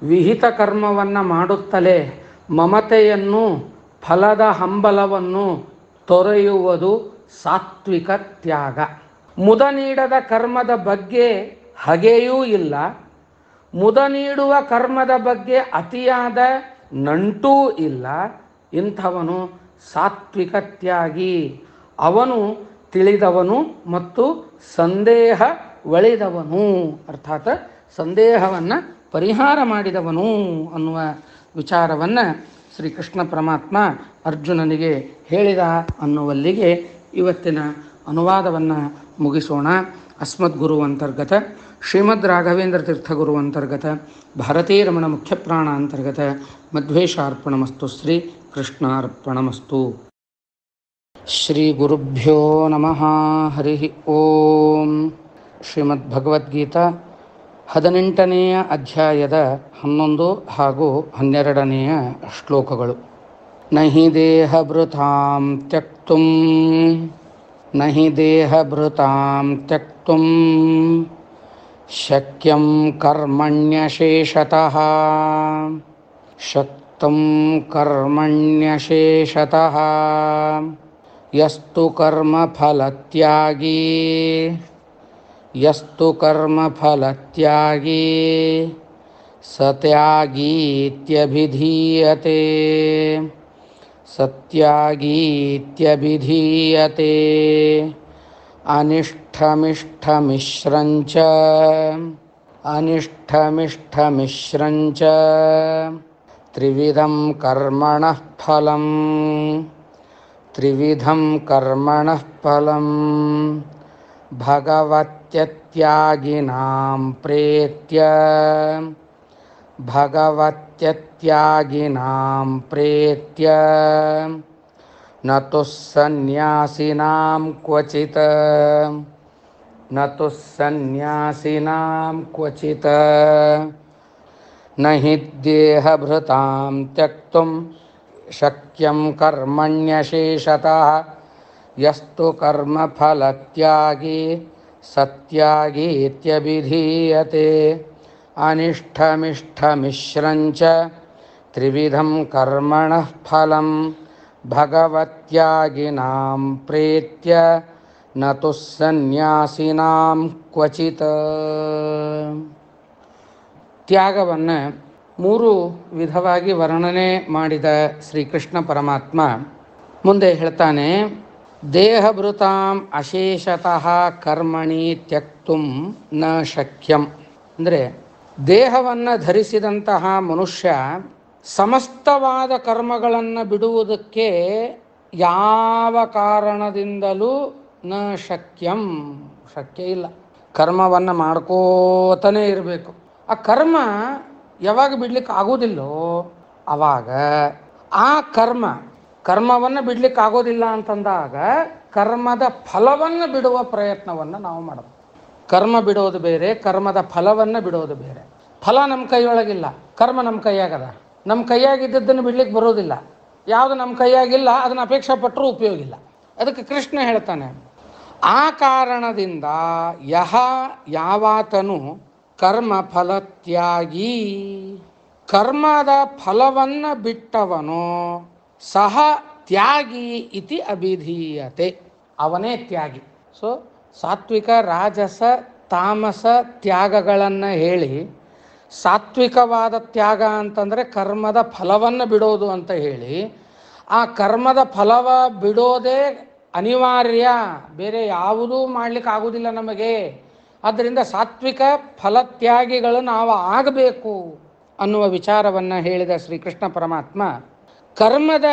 S1: ವಿಹಿತ ಕರ್ಮವನ್ನು ಮಾಡುತ್ತಲೇ ಮಮತೆಯನ್ನು, ಫಲದ ಹಂಬಲವನ್ನು ತೊರೆಯುವುದು ಸಾತ್ವಿಕ ತ್ಯಾಗ. ಮುದ ನೀಡದ ಕರ್ಮದ ಬಗ್ಗೆ ಹಗೆಯೂ ಇಲ್ಲ. ಮುದ ನೀಡುವ ಕರ್ಮದ ಬಗ್ಗೆ ಅತಿಯಾದ ನಂಟೂ ಇಲ್ಲ. ಇಂಥವನು ಸಾತ್ವಿಕ ತ್ಯಾಗಿ. ಅವನು ತಿಳಿದವನು ಮತ್ತು ಸಂದೇಹ ಒಳಿದವನು. ಅರ್ಥಾತ್ ಸಂದೇಹವನ್ನು ಪರಿಹಾರ ಮಾಡಿದವನು ಅನ್ನುವ ವಿಚಾರವನ್ನು ಶ್ರೀಕೃಷ್ಣ ಪರಮಾತ್ಮ ಅರ್ಜುನನಿಗೆ ಹೇಳಿದ ಅನ್ನುವಲ್ಲಿಗೆ ಇವತ್ತಿನ ಅನುವಾದವನ್ನು ಮುಗಿಸೋಣ. ಅಸ್ಮದ್ಗುರು ಅಂತರ್ಗತ ಶ್ರೀಮದ್ ರಾಘವೇಂದ್ರ ತೀರ್ಥಗುರು ಅಂತರ್ಗತ ಭಾರತೀ ರಮಣ ಮುಖ್ಯಪ್ರಾಣ ಅಂತರ್ಗತ, ಮಧ್ವೇಶಾರ್ಪಣಮಸ್ತು ಶ್ರೀ ಕೃಷ್ಣಾರ್ಪಣಮಸ್ತು ಶ್ರೀ ಗುರುಭ್ಯೋ ನಮಃ. ಹರಿ ಓಂ. ಶ್ರೀಮದ್ ಭಗವದ್ಗೀತಾ ಹದಿನೆಂಟನೆಯ ಅಧ್ಯಾಯದ ಹನ್ನೊಂದು ಹಾಗೂ ಹನ್ನೆರಡನೆಯ ಶ್ಲೋಕಗಳು. ನಹಿ ದೇಹಭೃತಾಂ ತ್ಯಕ್ತುಂ. ನಹಿ ದೇಹಭೃತಾಂ ತ್ಯಕ್ತುಂ. ಶಕ್ಯಂ ಕರ್ಮಣ್ಯಶೇಷತಃ. ಶಕ್ತಂ ಕರ್ಮಣ್ಯಶೇಷತಃ. यस्तु कर्म फल त्यागी यस्तु कर्म फल त्यागी सत्यागीत्यभिधीयते। सत्यागीत्यभिधीयते अनिष्ठमिष्ठमिश्रञ्च अनिष्ठमिष्ठमिश्रञ्च त्रिविधं कर्मणः फलम्। त्रिविधं कर्मणः फलं भगवत्यत्यागिनां प्रेत्य। भगवत्यत्यागिनां प्रेत्य। न तु सन्न्यासिनां क्वचित्। न तु सन्न्यासिनां क्वचित्। न हि देहभृतां त्यक्तुं शक्यं कर्मण्यशेषतः यस्तु कर्मफलत्यागी सत्यागीत्यभिधीयते अनिष्ठमिष्ठमिश्रञ्च त्रिविधं कर्मणः फलं ಭಗವತ್ಯಾಗಿನಾಂ ಪ್ರೇತ್ಯ ನ ತು ಸನ್ಯಾಸಿನಾಂ ಕ್ವಚಿತ್ ತ್ಯಾಗವನ್ನು ಮೂರು ವಿಧವಾಗಿ ವರ್ಣನೆ ಮಾಡಿದ ಶ್ರೀಕೃಷ್ಣ ಪರಮಾತ್ಮ. ಮುಂದೆ ಹೇಳ್ತಾನೆ, ದೇಹಭೃತಾಂ ಅಶೇಷತಃ ಕರ್ಮಣಿ ತ್ಯಕ್ತು ನ ಶಕ್ಯಂ. ಅಂದರೆ ದೇಹವನ್ನು ಧರಿಸಿದಂತಹ ಮನುಷ್ಯ ಸಮಸ್ತವಾದ ಕರ್ಮಗಳನ್ನು ಬಿಡುವುದಕ್ಕೆ ಯಾವ ಕಾರಣದಿಂದಲೂ ನ ಶಕ್ಯಂ. ಶಕ್ಯ ಇಲ್ಲ. ಕರ್ಮವನ್ನು ಮಾಡ್ಕೋತನೇ ಇರಬೇಕು. ಆ ಕರ್ಮ ಯಾವಾಗ ಬಿಡ್ಲಿಕ್ಕೆ ಆಗೋದಿಲ್ಲೋ ಅವಾಗ ಆ ಕರ್ಮ, ಕರ್ಮವನ್ನು ಬಿಡ್ಲಿಕ್ಕೆ ಆಗೋದಿಲ್ಲ ಅಂತಂದಾಗ ಕರ್ಮದ ಫಲವನ್ನು ಬಿಡುವ ಪ್ರಯತ್ನವನ್ನು ನಾವು ಮಾಡಬೇಕು. ಕರ್ಮ ಬಿಡೋದು ಬೇರೆ, ಕರ್ಮದ ಫಲವನ್ನು ಬಿಡೋದು ಬೇರೆ. ಫಲ ನಮ್ಮ ಕೈಯೊಳಗಿಲ್ಲ. ಕರ್ಮ ನಮ್ಮ ಕೈಯಾಗದ? ನಮ್ಮ ಕೈಯಾಗಿದ್ದದ್ದನ್ನು ಬಿಡ್ಲಿಕ್ಕೆ ಬರೋದಿಲ್ಲ. ಯಾವುದು ನಮ್ಮ ಕೈಯಾಗಿಲ್ಲ, ಅದನ್ನು ಅಪೇಕ್ಷೆ ಪಟ್ಟರೂ ಉಪಯೋಗ ಇಲ್ಲ. ಅದಕ್ಕೆ ಕೃಷ್ಣ ಹೇಳ್ತಾನೆ, ಆ ಕಾರಣದಿಂದ ಯಹ ಯಾವಾತನು ಕರ್ಮ ಫಲತ್ಯಾಗಿ ಕರ್ಮದ ಫಲವನ್ನು ಬಿಟ್ಟವನು, ಸಹ ತ್ಯಾಗಿ ಇತಿ ಅಭಿಧೀಯತೆ. ಅವನೇ ತ್ಯಾಗಿ. ಸೊ ಸಾತ್ವಿಕ, ರಾಜಸ, ತಾಮಸ ತ್ಯಾಗಗಳನ್ನು ಹೇಳಿ, ಸಾತ್ವಿಕವಾದ ತ್ಯಾಗ ಅಂತಂದರೆ ಕರ್ಮದ ಫಲವನ್ನು ಬಿಡೋದು ಅಂತ ಹೇಳಿ, ಆ ಕರ್ಮದ ಫಲವ ಬಿಡೋದೇ ಅನಿವಾರ್ಯ. ಬೇರೆ ಯಾವುದೂ ಮಾಡಲಿಕ್ಕೆ ಆಗೋದಿಲ್ಲ ನಮಗೆ. ಆದ್ದರಿಂದ ಸಾತ್ವಿಕ ಫಲತ್ಯಾಗಿಗಳು ನಾವು ಆಗಬೇಕು ಅನ್ನುವ ವಿಚಾರವನ್ನು ಹೇಳಿದ ಶ್ರೀಕೃಷ್ಣ ಪರಮಾತ್ಮ, ಕರ್ಮದ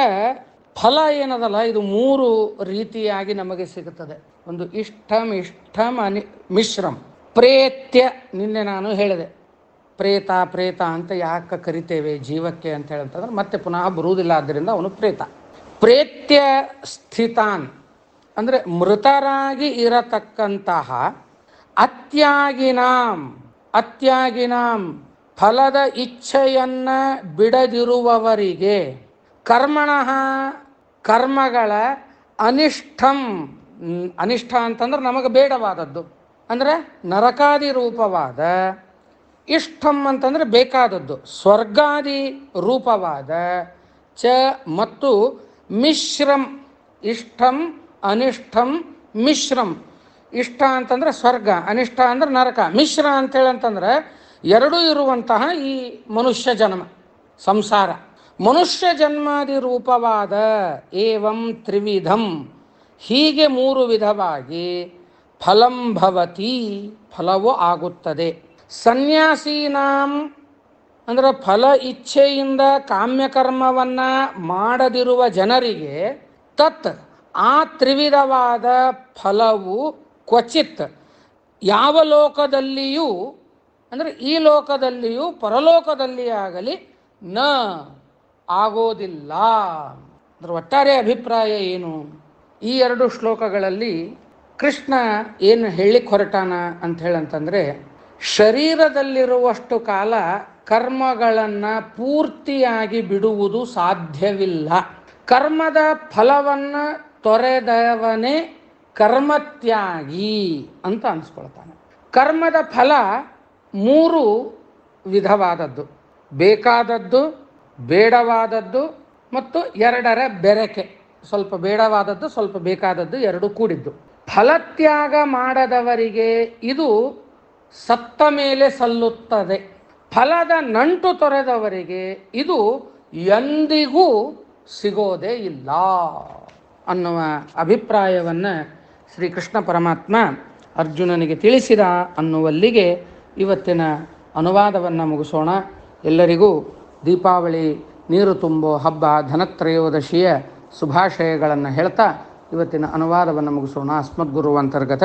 S1: ಫಲ ಏನದಲ್ಲ, ಇದು ಮೂರು ರೀತಿಯಾಗಿ ನಮಗೆ ಸಿಗುತ್ತದೆ. ಒಂದು ಇಷ್ಟಂ ಇಷ್ಟಂ ಅನಿ, ಮಿಶ್ರಂ. ಪ್ರೇತ್ಯ ನಿನ್ನೆ ನಾನು ಹೇಳಿದೆ. ಪ್ರೇತ ಪ್ರೇತ ಅಂತ ಯಾಕೆ ಕರಿತೇವೆ ಜೀವಕ್ಕೆ ಅಂತ ಹೇಳಂತಂದ್ರೆ ಮತ್ತೆ ಪುನಃ ಬರುವುದಿಲ್ಲ ಆದ್ದರಿಂದ ಅವನು ಪ್ರೇತ. ಪ್ರೇತ್ಯ ಸ್ಥಿತಾನ್ ಅಂದರೆ ಮೃತರಾಗಿ ಇರತಕ್ಕಂತಹ ಅತ್ಯಾಗಿನಾಂ ಅತ್ಯಾಗಿನಾಂ ಫಲದ ಇಚ್ಛೆಯನ್ನ ಬಿಡದಿರುವವರಿಗೆ ಕರ್ಮಣಃ ಕರ್ಮಗಳ ಅನಿಷ್ಠಂ, ಅನಿಷ್ಠ ಅಂತಂದ್ರೆ ನಮಗೆ ಬೇಡವಾದದ್ದು. ಅಂದರೆ ನರಕಾದಿ ರೂಪವಾದ ಇಷ್ಟಂ ಅಂತಂದರೆ ಬೇಕಾದದ್ದು. ಸ್ವರ್ಗಾದಿ ರೂಪವಾದ, ಚ ಮತ್ತು ಮಿಶ್ರಂ ಇಷ್ಟಂ ಅನಿಷ್ಟಂ ಮಿಶ್ರಂ. ಇಷ್ಟ ಅಂತಂದ್ರೆ ಸ್ವರ್ಗ, ಅನಿಷ್ಟ ಅಂದ್ರೆ ನರಕ, ಮಿಶ್ರ ಅಂತೇಳಿ ಅಂತಂದ್ರೆ ಎರಡೂ ಇರುವಂತಹ ಈ ಮನುಷ್ಯ ಜನ್ಮ, ಸಂಸಾರ. ಮನುಷ್ಯ ಜನ್ಮಾದಿ ರೂಪವಾದ ಏವಂ ತ್ರಿವಿಧಂ, ಹೀಗೆ ಮೂರು ವಿಧವಾಗಿ ಫಲಂ ಭವತಿ, ಫಲವು ಆಗುತ್ತದೆ. ಸನ್ಯಾಸೀನಾಂ ಅಂದ್ರೆ ಫಲ ಇಚ್ಛೆಯಿಂದ ಕಾಮ್ಯಕರ್ಮವನ್ನು ಮಾಡದಿರುವ ಜನರಿಗೆ ತತ್ ಆ ತ್ರಿವಿಧವಾದ ಫಲವು ಕ್ವಚಿತ್ ಯಾವ ಲೋಕದಲ್ಲಿಯೂ, ಅಂದರೆ ಈ ಲೋಕದಲ್ಲಿಯೂ ಪರಲೋಕದಲ್ಲಿ ಆಗಲಿ ನ ಆಗೋದಿಲ್ಲ. ಅಂದ್ರೆ ಒಟ್ಟಾರೆ ಅಭಿಪ್ರಾಯ ಏನು? ಈ ಎರಡು ಶ್ಲೋಕಗಳಲ್ಲಿ ಕೃಷ್ಣ ಏನು ಹೇಳಿಕ್ ಹೊರಟಾನ ಅಂತ ಹೇಳಂತಂದರೆ, ಶರೀರದಲ್ಲಿರುವಷ್ಟು ಕಾಲ ಕರ್ಮಗಳನ್ನು ಪೂರ್ತಿಯಾಗಿ ಬಿಡುವುದು ಸಾಧ್ಯವಿಲ್ಲ. ಕರ್ಮದ ಫಲವನ್ನು ತೊರೆದವನೇ ಕರ್ಮತ್ಯಾಗಿ ಅಂತ ಅನಿಸ್ಕೊಳ್ತಾನೆ. ಕರ್ಮದ ಫಲ ಮೂರು ವಿಧವಾದದ್ದು. ಬೇಕಾದದ್ದು, ಬೇಡವಾದದ್ದು ಮತ್ತು ಎರಡರ ಬೆರಕೆ. ಸ್ವಲ್ಪ ಬೇಡವಾದದ್ದು, ಸ್ವಲ್ಪ ಬೇಕಾದದ್ದು ಎರಡು ಕೂಡಿದ್ದು. ಫಲತ್ಯಾಗ ಮಾಡದವರಿಗೆ ಇದು ಸತ್ತ ಮೇಲೆ ಸಲ್ಲುತ್ತದೆ. ಫಲದ ನಂಟು ತೊರೆದವರಿಗೆ ಇದು ಎಂದಿಗೂ ಸಿಗೋದೇ ಇಲ್ಲ ಅನ್ನುವ ಅಭಿಪ್ರಾಯವನ್ನು ಶ್ರೀಕೃಷ್ಣ ಪರಮಾತ್ಮ ಅರ್ಜುನನಿಗೆ ತಿಳಿಸಿದ ಅನ್ನುವಲ್ಲಿಗೆ ಇವತ್ತಿನ ಅನುವಾದವನ್ನು ಮುಗಿಸೋಣ. ಎಲ್ಲರಿಗೂ ದೀಪಾವಳಿ, ನೀರು ತುಂಬೋ ಹಬ್ಬ, ಧನತ್ರಯೋದಶಿಯ ಶುಭಾಶಯಗಳನ್ನು ಹೇಳ್ತಾ ಇವತ್ತಿನ ಅನುವಾದವನ್ನು ಮುಗಿಸೋಣ. ಅಸ್ಮದ್ಗುರು ಅಂತರ್ಗತ,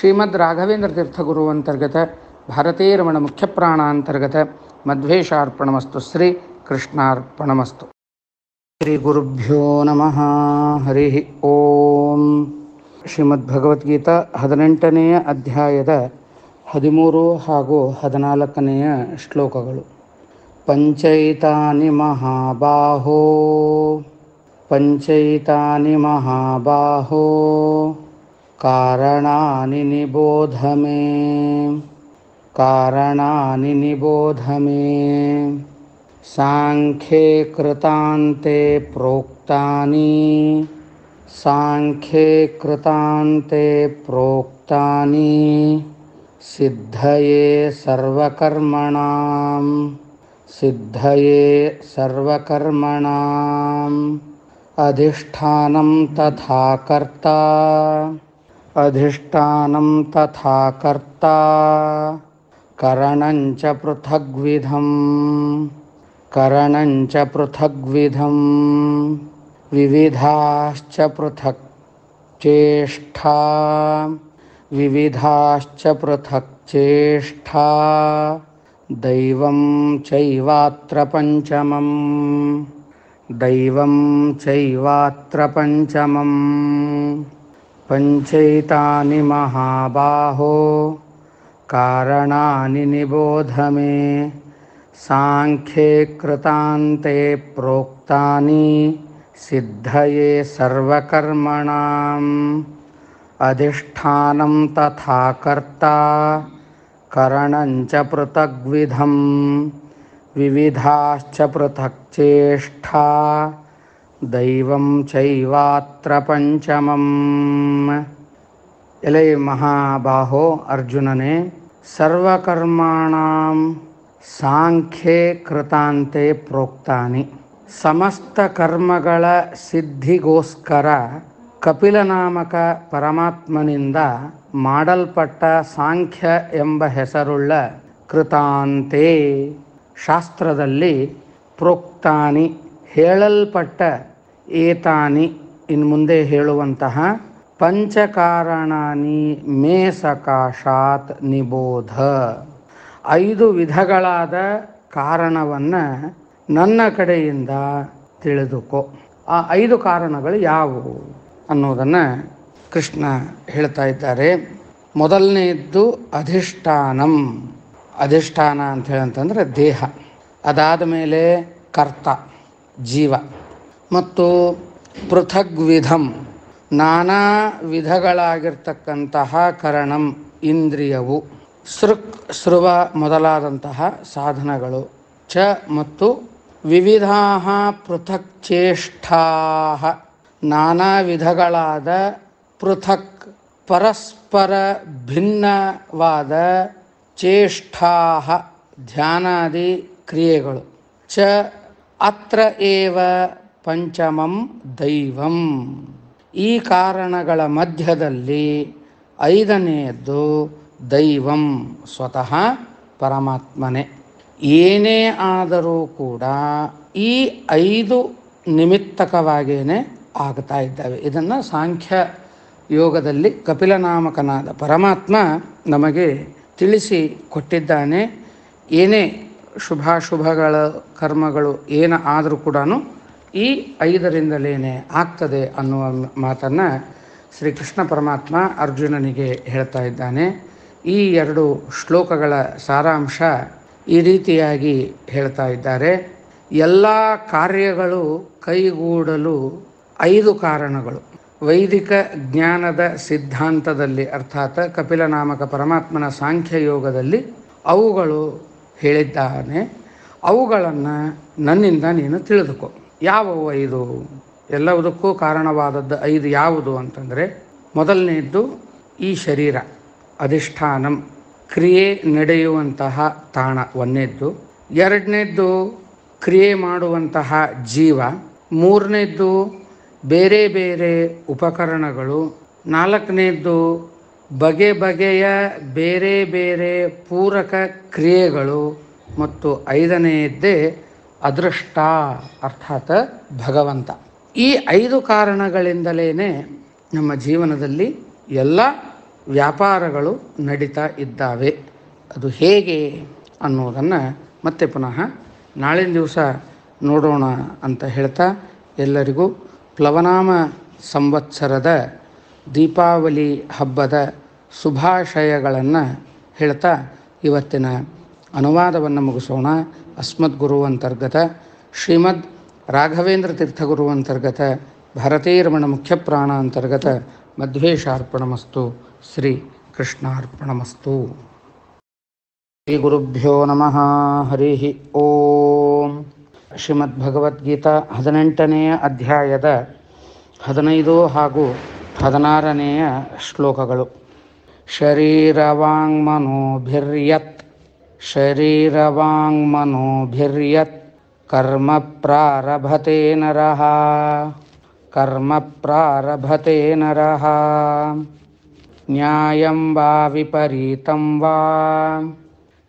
S1: ಶ್ರೀಮದ್ ರಾಘವೇಂದ್ರ ತೀರ್ಥಗುರು ಅಂತರ್ಗತ ಭಾರತೀಯ ರಮಣ ಅಂತರ್ಗತ ಮಧ್ವೇಶಾರ್ಪಣಮಸ್ತು ಶ್ರೀ ಕೃಷ್ಣಾರ್ಪಣಮಸ್ತು. ಶ್ರೀ ಗುರುಭ್ಯೋ ನಮಃ. ಹರಿ ಓಂ. ಶ್ರೀಮದ್ ಭಗವದ್ಗೀತಾ ಹದಿನೆಂಟನೆಯ ಅಧ್ಯಾಯದ ಹದಿಮೂರು ಹಾಗೂ ಹದಿನಾಲ್ಕನೆಯ ಶ್ಲೋಕಗಳು. ಪಂಚೈತಾನಿ ಮಹಾಬಾಹೋ. ಪಂಚೈತಾನಿ ಮಹಾಬಾಹೋ. ಕಾರಣಾನಿ ನಿಬೋಧ ಮೇ ಕಾರಣಾನಿ ನಿಬೋಧ ಮೇ ಸಾಂಖ್ಯೇ ಕೃತಾಂತೆ ಪ್ರೋಕ್ತಾನಿ. ಸಾಂಖ್ಯೇ ಕೃತಾಂತೆ ಪ್ರೋಕ್ತಾನಿ ಸಿದ್ಧಯೇ ಸರ್ವಕರ್ಮಣಾಂ ಸಿದ್ಧಯೇ ಸರ್ವಕರ್ಮಣಾಂ ಅಧಿಷ್ಠಾನಂ ತಥಾ ಕರ್ತಾ ಅಧಿಷ್ಠಾನಂ ತಥಾ ಕರ್ತಾ ಕರಣಂಚ ಪೃಥಗ್ವಿಧಂ ಕರಣಂಚ ಪೃಥಗ್ವಿಧಂ ವಿವಿಧಾಶ್ಚ विविधाश्च पृथक् चेष्टा विविधाश्च पृथक् चेष्टा दैवं चैवात्र पञ्चमम्। दैवं चैवात्र पञ्चमम्। पञ्चैतानि महाबाहो। कारणानि निबोध मे। साङ्ख्ये कृतान्ते प्रोक्तानि। ಸರ್ವಕರ್ಮಣಾಂ ಅಧಿಷ್ಠಾನಂ ತಥಾ ಕರ್ತಾ ಕರಣಂಚ ಪೃಥಗ್ವಿಧಂ ವಿವಿಧಾಶ್ಚ ಪೃಥಕ್ ಚೇಷ್ಟಾ ದೈವಂ ಚೈವಾತ್ರ ಪಂಚಮಂ ಎಲೆ ಮಹಾಬಾಹೋ ಅರ್ಜುನನೇ ಸರ್ವಕರ್ಮಾಣಾಂ ಸಾಂಖ್ಯೇ ಕೃತಾಂತೆ ಪ್ರೋಕ್ತಾನಿ ಸಮಸ್ತ ಕರ್ಮಗಳ ಸಿದ್ಧಿಗೋಸ್ಕರ ಕಪಿಲನಾಮಕ ಪರಮಾತ್ಮನಿಂದ ಮಾಡಲ್ಪಟ್ಟ ಸಾಂಖ್ಯ ಎಂಬ ಹೆಸರುಳ್ಳ ಕೃತಾಂತೆ ಶಾಸ್ತ್ರದಲ್ಲಿ ಪ್ರೋಕ್ತಾನಿ ಹೇಳಲ್ಪಟ್ಟ ಏತಾನಿ ಇನ್ನು ಮುಂದೆ ಹೇಳುವಂತಹ ಪಂಚಕಾರಣಾನಿ ಮೇ ಸಕಾಶಾತ್ ನಿಬೋಧ. ಐದು ವಿಧಗಳಾದ ಕಾರಣವನ್ನು ನನ್ನ ಕಡೆಯಿಂದ ತಿಳಿದುಕೋ. ಆ ಐದು ಕಾರಣಗಳು ಯಾವುವು ಅನ್ನೋದನ್ನು ಕೃಷ್ಣ ಹೇಳ್ತಾ ಇದ್ದಾರೆ. ಮೊದಲನೆಯದ್ದು ಅಧಿಷ್ಠಾನಂ. ಅಧಿಷ್ಠಾನ ಅಂತ ಹೇಳಂತಂದರೆ ದೇಹ. ಅದಾದ ಮೇಲೆ ಕರ್ತ, ಜೀವ. ಮತ್ತು ಪೃಥಗ್ವಿಧಂ ನಾನಾ ವಿಧಗಳಾಗಿರ್ತಕ್ಕಂತಹ ಕರಣಂ, ಇಂದ್ರಿಯವು. ಸೃಕ್ ಸೃವ ಮೊದಲಾದಂತಹ ಸಾಧನಗಳು. ಚ ಮತ್ತು ವಿವಿಧಾ ಪೃಥಕ್ ಚೇಷ್ಟಾ ನಾನಾ ವಿಧಗಳಾದ ಪೃಥಕ್ ಪರಸ್ಪರ ಭಿನ್ನವಾದ ಚೇಷ್ಟಾ ಧ್ಯಾನಾದಿ ಕ್ರಿಯೆಗಳು. ಚ ಅತ್ರ ಏವ ಪಂಚಮಂ ದೈವಂ. ಈ ಕಾರಣಗಳ ಮಧ್ಯದಲ್ಲಿ ಐದನೆಯದ್ದು ದೈವಂ ಸ್ವತಃ ಪರಮಾತ್ಮನೇ. ಏನೇ ಆದರೂ ಕೂಡ ಈ ಐದು ನಿಮಿತ್ತಕವಾಗಿಯೇ ಆಗ್ತಾ ಇದ್ದಾವೆ. ಇದನ್ನು ಸಾಂಖ್ಯ ಯೋಗದಲ್ಲಿ ಕಪಿಲನಾಮಕನಾದ ಪರಮಾತ್ಮ ನಮಗೆ ತಿಳಿಸಿ ಕೊಟ್ಟಿದ್ದಾನೆ. ಏನೇ ಶುಭಾಶುಭಗಳ ಕರ್ಮಗಳು ಏನ ಆದರೂ ಕೂಡ ಈ ಐದರಿಂದಲೇ ಆಗ್ತದೆ ಅನ್ನುವ ಮಾತನ್ನು ಶ್ರೀಕೃಷ್ಣ ಪರಮಾತ್ಮ ಅರ್ಜುನನಿಗೆ ಹೇಳ್ತಾ ಇದ್ದಾನೆ. ಈ ಎರಡು ಶ್ಲೋಕಗಳ ಸಾರಾಂಶ ಈ ರೀತಿಯಾಗಿ ಹೇಳ್ತಾ ಇದ್ದಾರೆ. ಎಲ್ಲ ಕಾರ್ಯಗಳು ಕೈಗೂಡಲು ಐದು ಕಾರಣಗಳು. ವೈದಿಕ ಜ್ಞಾನದ ಸಿದ್ಧಾಂತದಲ್ಲಿ, ಅರ್ಥಾತ್ ಕಪಿಲನಾಮಕ ಪರಮಾತ್ಮನ ಸಾಂಖ್ಯ ಯೋಗದಲ್ಲಿ ಅವುಗಳು ಹೇಳಿದ್ದಾನೆ. ಅವುಗಳನ್ನು ನನ್ನಿಂದ ನೀನು ತಿಳಿದುಕೊ. ಯಾವುವು ಐದು? ಎಲ್ಲವುದಕ್ಕೂ ಕಾರಣವಾದದ್ದು ಐದು ಯಾವುದು ಅಂತಂದರೆ ಮೊದಲನೆಯದ್ದು ಈ ಶರೀರ, ಅಧಿಷ್ಠಾನಂ. ಕ್ರಿಯೆ ನಡೆಯುವಂತಹ ತಾಣ ಒಂದನೇದ್ದು ಎರಡನೇದ್ದು ಕ್ರಿಯೆ ಮಾಡುವಂತಹ ಜೀವ. ಮೂರನೇದ್ದು ಬೇರೆ ಬೇರೆ ಉಪಕರಣಗಳು. ನಾಲ್ಕನೇದ್ದು ಬಗೆ ಬಗೆಯ ಬೇರೆ ಬೇರೆ ಪೂರಕ ಕ್ರಿಯೆಗಳು. ಮತ್ತು ಐದನೆಯದ್ದೇ ಅದೃಷ್ಟ ಅರ್ಥಾತ್ ಭಗವಂತ. ಈ ಐದು ಕಾರಣಗಳಿಂದಲೇ ನಮ್ಮ ಜೀವನದಲ್ಲಿ ಎಲ್ಲ ವ್ಯಾಪಾರಗಳು ನಡೀತಾ ಇದ್ದಾವೆ. ಅದು ಹೇಗೆ ಅನ್ನೋದನ್ನು ಮತ್ತೆ ಪುನಃ ನಾಳಿನ ದಿವಸ ನೋಡೋಣ ಅಂತ ಹೇಳ್ತಾ ಎಲ್ಲರಿಗೂ ಪ್ಲವನಾಮ ಸಂವತ್ಸರದ ದೀಪಾವಳಿ ಹಬ್ಬದ ಶುಭಾಶಯಗಳನ್ನು ಹೇಳ್ತಾ ಇವತ್ತಿನ ಅನುವಾದವನ್ನು ಮುಗಿಸೋಣ. ಅಸ್ಮದ್ಗುರು ಅಂತರ್ಗತ, ಶ್ರೀಮದ್ ರಾಘವೇಂದ್ರ ತೀರ್ಥಗುರು ಅಂತರ್ಗತ, ಭಾರತೀರಮಣ ಮುಖ್ಯಪ್ರಾಣ ಅಂತರ್ಗತ, ಮಧ್ವೇಶಾರ್ಪಣಮಸ್ತು. ಶ್ರೀ ಕೃಷ್ಣಾರ್ಪಣಮಸ್ತು ಶ್ರೀ ಗುರುಭ್ಯೋ ನಮಃ. ಹರಿ ಓಂ. ಶ್ರೀಮದ್ ಭಗವದ್ಗೀತಾ ಹದಿನೆಂಟನೆಯ ಅಧ್ಯಾಯದ ಹದಿನೈದು ಹಾಗೂ ಹದಿನಾರನೆಯ ಶ್ಲೋಕಗಳು. ಶರೀರವಾಂಗ್ಮನೋಭಿರ್ಯತ್. ಶರೀರವಾಂಗ್ಮನೋಭಿರ್ಯತ್. ಕರ್ಮ ಪ್ರಾರಭತೆ ನರಃ. ಕರ್ಮ ಪ್ರಾರಭತೆ ನರಃ. न्यायं वा विपरीतं वा?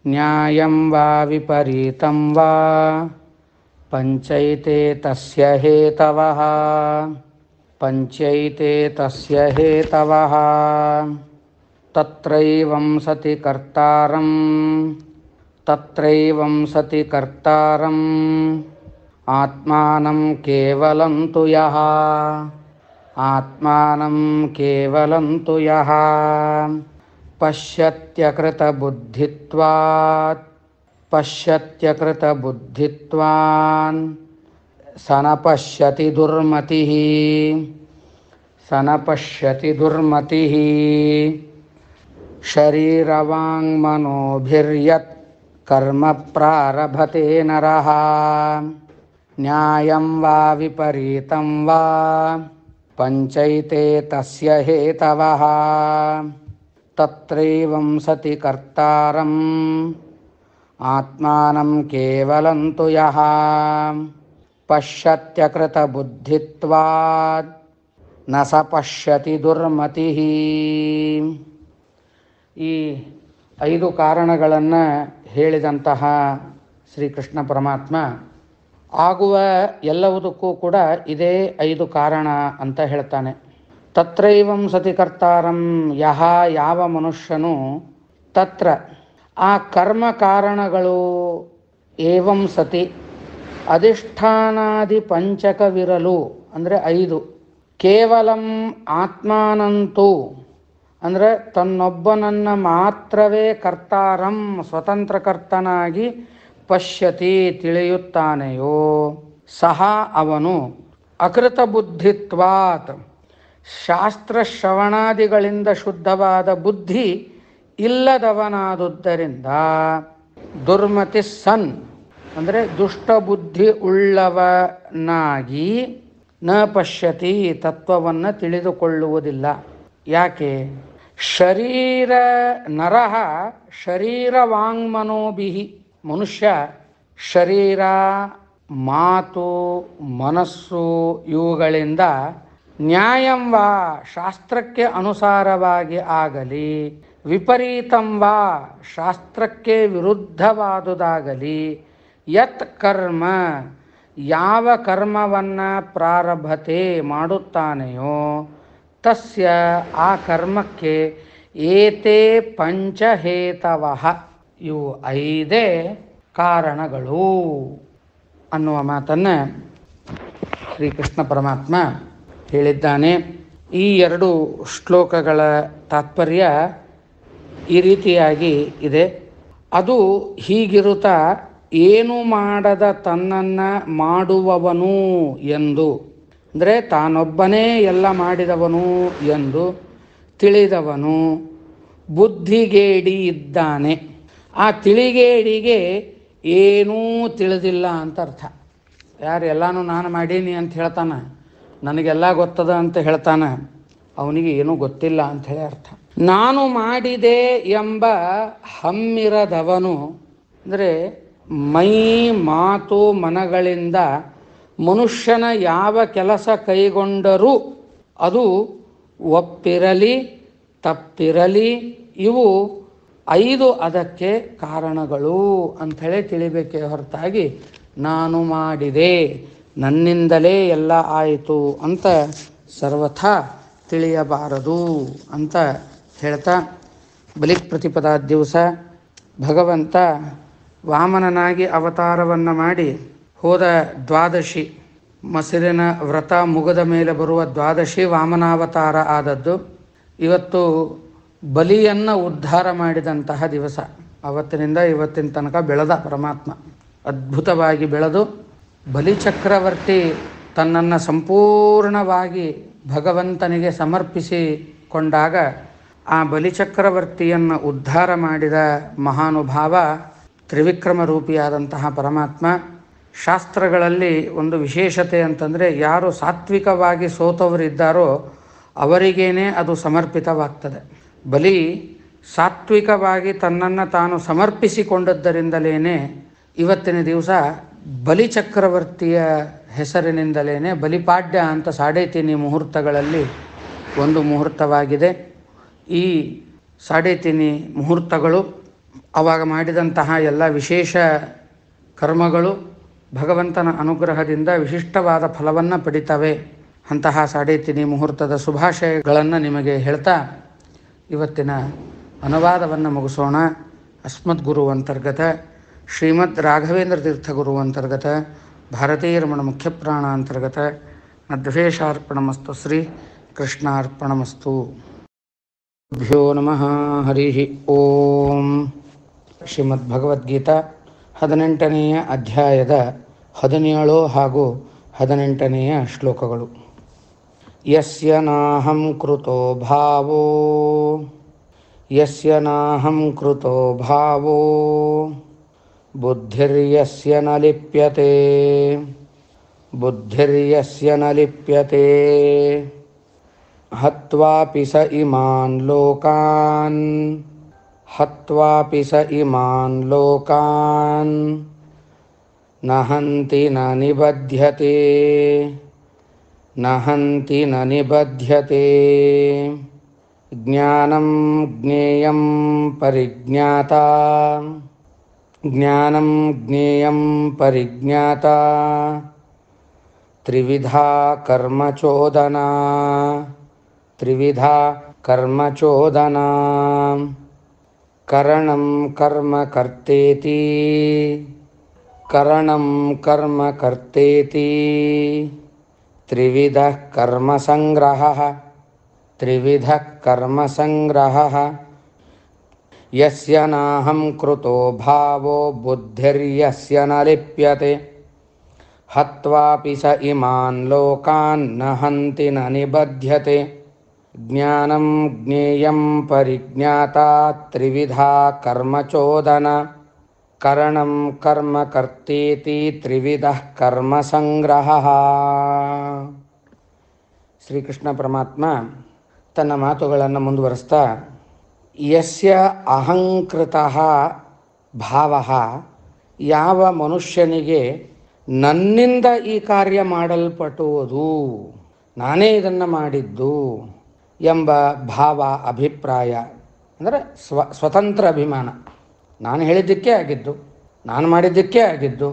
S1: न्यायं वा विपरीतं वा? पञ्चैते तस्य हेतवः। पञ्चैते तस्य हेतवः। तत्रैवं सति कर्तारं। तत्रैवं सति कर्तारम्। आत्मानं केवलं तु यः। ಆತ್ಮಾನಂ ಕೇವಲಂ ತು ಯಃ ಪಶ್ಯತ್ಯಕೃತಬುದ್ಧಿತ್ವಾತ್ ಪಶ್ಯತ್ಯಕೃತಬುದ್ಧಿತ್ವಾನ್ ಸ ನ ಪಶ್ಯತಿ ದುರ್ಮತಿಃ ಸ ನ ಪಶ್ಯತಿ ದುರ್ಮತಿಃ ಶರೀರವಾಂಗ್ಮನೋಭಿರ್ಯತ್ ಕರ್ಮ ಪ್ರಾರಭತೆ ನರಃ ನ್ಯಾಯಂ ವಾ ವಿಪರೀತಂ ವಾ ಪಂಚೈತೆ ತಸ್ಯ ಹೇತವಃ. ತತ್ರೈವಂ ಸತಿ ಕರ್ತಾರಂ. ಆತ್ಮಾನಂ ಕೇವಲಂ ಯಹ ಯಃ ಪಶ್ಯತ್ಯಕೃತಬುದ್ಧಿತ್ವಾತ್ನ ಸ ಪಶ್ಯತಿ ಈ ಐದು ಕಾರಣಗಳನ್ನು ಹೇಳಿದಂತಹ ಶ್ರೀಕೃಷ್ಣ ಪರಮಾತ್ಮ ಆಗುವ ಎಲ್ಲವುದಕ್ಕೂ ಕೂಡ ಇದೇ ಐದು ಕಾರಣ ಅಂತ ಹೇಳ್ತಾನೆ. ತತ್ರೈವಂ ಸತಿ ಕರ್ತಾರಂ ಯಹ ಯಾವ ಮನುಷ್ಯನು ತತ್ರ. ಆ ಕರ್ಮ ಕಾರಣಗಳು ಏವಂ ಸತಿ. ಅಧಿಷ್ಠಾನಾದಿ ಪಂಚಕವಿರಲು ಅಂದರೆ ಐದು. ಕೇವಲಂ ಆತ್ಮಾನಂತೂ ಅಂದರೆ ತನ್ನೊಬ್ಬನನ್ನು ಮಾತ್ರವೇ ಕರ್ತಾರಂ ಸ್ವತಂತ್ರ ಕರ್ತನಾಗಿ ಪಶ್ಯತಿ ತಿಳಿಯುತ್ತಾನೆಯೋ? ಸಹ ಅವನು ಅಕೃತ ಬುದ್ಧಿತ್ವಾತ್ ಶಾಸ್ತ್ರ ಶ್ರವಣಾದಿಗಳಿಂದ ಶುದ್ಧವಾದ ಬುದ್ಧಿ ಇಲ್ಲದವನಾದುದರಿಂದ ದುರ್ಮತಿ ಸನ್, ಅಂದರೆ ದುಷ್ಟಬುದ್ಧಿ ಉಳ್ಳವನಾಗಿ ನ ಪಶ್ಯತಿ ತತ್ವವನ್ನು ತಿಳಿದುಕೊಳ್ಳುವುದಿಲ್ಲ. ಯಾಕೆ? ಶರೀರ ನರಹ ಶರೀರ ವಾಂಗ್ಮನೋಭಿಹಿ ಮನುಷ್ಯ ಶರೀರ, ಮಾತು, ಮನಸ್ಸು ಇವುಗಳಿಂದ ನ್ಯಾಯಂವ ಶಾಸ್ತ್ರಕ್ಕೆ ಅನುಸಾರವಾಗಿ ಆಗಲಿ, ವಿಪರೀತಂ ವಾ, ಶಾಸ್ತ್ರಕ್ಕೆ ವಿರುದ್ಧವಾದುದಾಗಲಿ, ಯತ್ ಕರ್ಮ, ಯಾವ ಕರ್ಮವನ್ನು ಪ್ರಾರಭತೆ ಮಾಡುತ್ತಾನೆಯೋ, ತಸ್ಯ ಆ ಕರ್ಮಕ್ಕೆ ಏತೆ ಪಂಚಹೇತವಃ. ಇವು ಐದೇ ಕಾರಣಗಳು ಅನ್ನುವ ಮಾತನ್ನು ಶ್ರೀಕೃಷ್ಣ ಪರಮಾತ್ಮ ಹೇಳಿದ್ದಾನೆ. ಈ ಎರಡು ಶ್ಲೋಕಗಳ ತಾತ್ಪರ್ಯ ಈ ರೀತಿಯಾಗಿ ಇದೆ. ಅದು ಹೀಗಿರುತ್ತಾ, ಏನು ಮಾಡದ ತನ್ನನ್ನು ಮಾಡುವವನು ಎಂದು, ಅಂದರೆ ತಾನೊಬ್ಬನೇ ಎಲ್ಲ ಮಾಡಿದವನು ಎಂದು ತಿಳಿದವನು, ಬುದ್ಧಿಗೇಡಿ ಇದ್ದಾನೆ. ಆ ತಿಳಿಗೇಡಿಗೆ ಏನೂ ತಿಳಿದಿಲ್ಲ ಅಂತ ಅರ್ಥ. ಯಾರು ಎಲ್ಲನೂ ನಾನು ಮಾಡೀನಿ ಅಂತ ಹೇಳ್ತಾನೆ, ನನಗೆಲ್ಲ ಗೊತ್ತದ ಅಂತ ಹೇಳ್ತಾನೆ, ಅವನಿಗೆ ಏನೂ ಗೊತ್ತಿಲ್ಲ ಅಂಥೇಳಿ ಅರ್ಥ. ನಾನು ಮಾಡಿದೆ ಎಂಬ ಹಮ್ಮಿರದವನು, ಅಂದರೆ ಮೈ ಮಾತು ಮನಗಳಿಂದ ಮನುಷ್ಯನ ಯಾವ ಕೆಲಸ ಕೈಗೊಂಡರೂ ಅದು ಒಪ್ಪಿರಲಿ, ತಪ್ಪಿರಲಿ, ಇವು ಐದು ಅದಕ್ಕೆ ಕಾರಣಗಳು ಅಂಥೇಳಿ ತಿಳಿಬೇಕೆ ಹೊರತಾಗಿ ನಾನು ಮಾಡಿದೆ, ನನ್ನಿಂದಲೇ ಎಲ್ಲ ಆಯಿತು ಅಂತ ಸರ್ವಥಾ ತಿಳಿಯಬಾರದು ಅಂತ ಹೇಳ್ತಾ ಬಲಿ ಪ್ರತಿಪದ ದಿವಸ ಭಗವಂತ ವಾಮನನಾಗಿ ಅವತಾರವನ್ನು ಮಾಡಿ ಹೋದ ದ್ವಾದಶಿ, ಮಸಿರಿನ ವ್ರತ ಮುಗದ ಮೇಲೆ ಬರುವ ದ್ವಾದಶಿ ವಾಮನಾವತಾರ ಆದದ್ದು. ಇವತ್ತು ಬಲಿಯನ್ನು ಉದ್ಧಾರ ಮಾಡಿದಂತಹ ದಿವಸ. ಅವತ್ತಿನಿಂದ ಇವತ್ತಿನ ತನಕ ಬೆಳೆದ ಪರಮಾತ್ಮ. ಅದ್ಭುತವಾಗಿ ಬೆಳೆದು ಬಲಿಚಕ್ರವರ್ತಿ ತನ್ನನ್ನು ಸಂಪೂರ್ಣವಾಗಿ ಭಗವಂತನಿಗೆ ಸಮರ್ಪಿಸಿಕೊಂಡಾಗ ಆ ಬಲಿಚಕ್ರವರ್ತಿಯನ್ನು ಉದ್ಧಾರ ಮಾಡಿದ ಮಹಾನುಭಾವ, ತ್ರಿವಿಕ್ರಮ ರೂಪಿಯಾದಂತಹ ಪರಮಾತ್ಮ, ಶಾಸ್ತ್ರಗಳಲ್ಲಿ ಒಂದು ವಿಶೇಷತೆ ಅಂತಂದರೆ ಯಾರು ಸಾತ್ವಿಕವಾಗಿ ಸೋತವರಿದ್ದಾರೋ ಅವರಿಗೇನೆ ಅದು ಸಮರ್ಪಿತವಾಗ್ತದೆ. ಬಲಿ ಸಾತ್ವಿಕವಾಗಿ ತನ್ನನ್ನು ತಾನು ಸಮರ್ಪಿಸಿಕೊಂಡದ್ದರಿಂದಲೇ ಇವತ್ತಿನ ದಿವಸ ಬಲಿಚಕ್ರವರ್ತಿಯ ಹೆಸರಿನಿಂದಲೇ ಬಲಿಪಾಡ್ಯ ಅಂತ ಸಾಡೇತಿನಿ ಮುಹೂರ್ತಗಳಲ್ಲಿ ಒಂದು ಮುಹೂರ್ತವಾಗಿದೆ. ಈ ಸಾಡೇತಿನಿ ಮುಹೂರ್ತಗಳು ಆವಾಗ ಮಾಡಿದಂತಹ ಎಲ್ಲ ವಿಶೇಷ ಕರ್ಮಗಳು ಭಗವಂತನ ಅನುಗ್ರಹದಿಂದ ವಿಶಿಷ್ಟವಾದ ಫಲವನ್ನು ಪಡಿತವೆ. ಅಂತಹ ಸಾಡೇತಿನಿ ಮುಹೂರ್ತದ ಶುಭಾಶಯಗಳನ್ನು ನಿಮಗೆ ಹೇಳ್ತಾ ಇವತ್ತಿನ ಅನುವಾದವನ್ನು ಮುಗಿಸೋಣ. ಅಸ್ಮದ್ ಗುರು ಅಂತರ್ಗತ, ಶ್ರೀಮದ್ ರಾಘವೇಂದ್ರ ತೀರ್ಥ ಗುರು ಅಂತರ್ಗತ, ಭಾರತೀಯ ರಮಣ ಮುಖ್ಯಪ್ರಾಣ ಅಂತರ್ಗತ ನದ್ವೇಷಾರ್ಪಣಮಸ್ತು ಶ್ರೀ ಕೃಷ್ಣಾರ್ಪಣಮಸ್ತು. ಭ್ಯೋ ನಮಃ, ಹರಿ ಓಂ. ಶ್ರೀಮದ್ ಭಗವದ್ಗೀತಾ ಹದಿನೆಂಟನೆಯ ಅಧ್ಯಾಯದ ಹದಿನೇಳು ಹಾಗೂ ಹದಿನೆಂಟನೆಯ ಶ್ಲೋಕಗಳು. ಯಸ್ಯ ನಾಹಂ ಕೃತೋ ಭಾವೋ ಯಸ್ಯ ನಾಹಂ ಕೃತೋ ಭಾವೋ ಬುದ್ಧಿರ್ಯಸ್ಯ ನ ಲಿಪ್ಯತೆ ಬುದ್ಧಿರ್ಯಸ್ಯ ನ ಲಿಪ್ಯತೆ ಹತ್ವಾಪಿ ಸ ಇಮಾನ್ ಲೋಕಾನ್ ಹತ್ವಾಪಿ ಸ ಇಮಾನ್ ಲೋಕಾನ್ನ ಹಂತಿ ನ ನಿಬಧ್ಯತೆ न हन्ति न निबध्यते। ज्ञानं ज्ञेयं परिज्ञाता। ज्ञानं ज्ञेयं परिज्ञाता। त्रिविधा कर्मचोदना। त्रिविधा कर्मचोदना। करणं कर्म कर्तेति। करणं कर्म कर्तेति। ತ್ರಿವಿಧ ಕರ್ಮ ಸಂಗ್ರಹ ತ್ರಿವಿಧ ಕರ್ಮ ಸಂಗ್ರಹ ಯಸ್ಯ ನಾಹಂ ಕೃತೋ ಭಾವೋ ಬುದ್ಧಿರ್ಯಸ್ಯ ನ ಲಿಪ್ಯತೆ ಹತ್ವಾಪಿ ಸ ಇಮಾನ್ ಲೋಕಾನ್ನ ಹಂತಿ ನ ನಿಬಧ್ಯತೆ ಜ್ಞಾನಂ ಜ್ಞೇಯಂ ಪರಿಜ್ಞಾತ ತ್ರಿವಿಧಾ ಕರ್ಮಚೋದನ ಕರಣಂ ಕರ್ಮ ಕರ್ತೇತಿ ತ್ರಿವಿಧ ಕರ್ಮ ಸಂಗ್ರಹ ಶ್ರೀಕೃಷ್ಣ ಪರಮಾತ್ಮ ತನ್ನ ಮಾತುಗಳನ್ನು ಮುಂದುವರೆಸ್ತಾ, ಯಸ್ಯ ಅಹಂಕೃತ ಭಾವ, ಯಾವ ಮನುಷ್ಯನಿಗೆ ನನ್ನಿಂದ ಈ ಕಾರ್ಯ ಮಾಡಲ್ಪಟ್ಟುವುದು, ನಾನೇ ಇದನ್ನು ಮಾಡಿದ್ದು ಎಂಬ ಭಾವ ಅಭಿಪ್ರಾಯ, ಅಂದರೆ ಸ್ವ, ಸ್ವತಂತ್ರ ಅಭಿಮಾನ. ನಾನು ಹೇಳಿದ್ದಕ್ಕೆ ಆಗಿದ್ದು, ನಾನು ಮಾಡಿದ್ದಕ್ಕೆ ಆಗಿದ್ದು,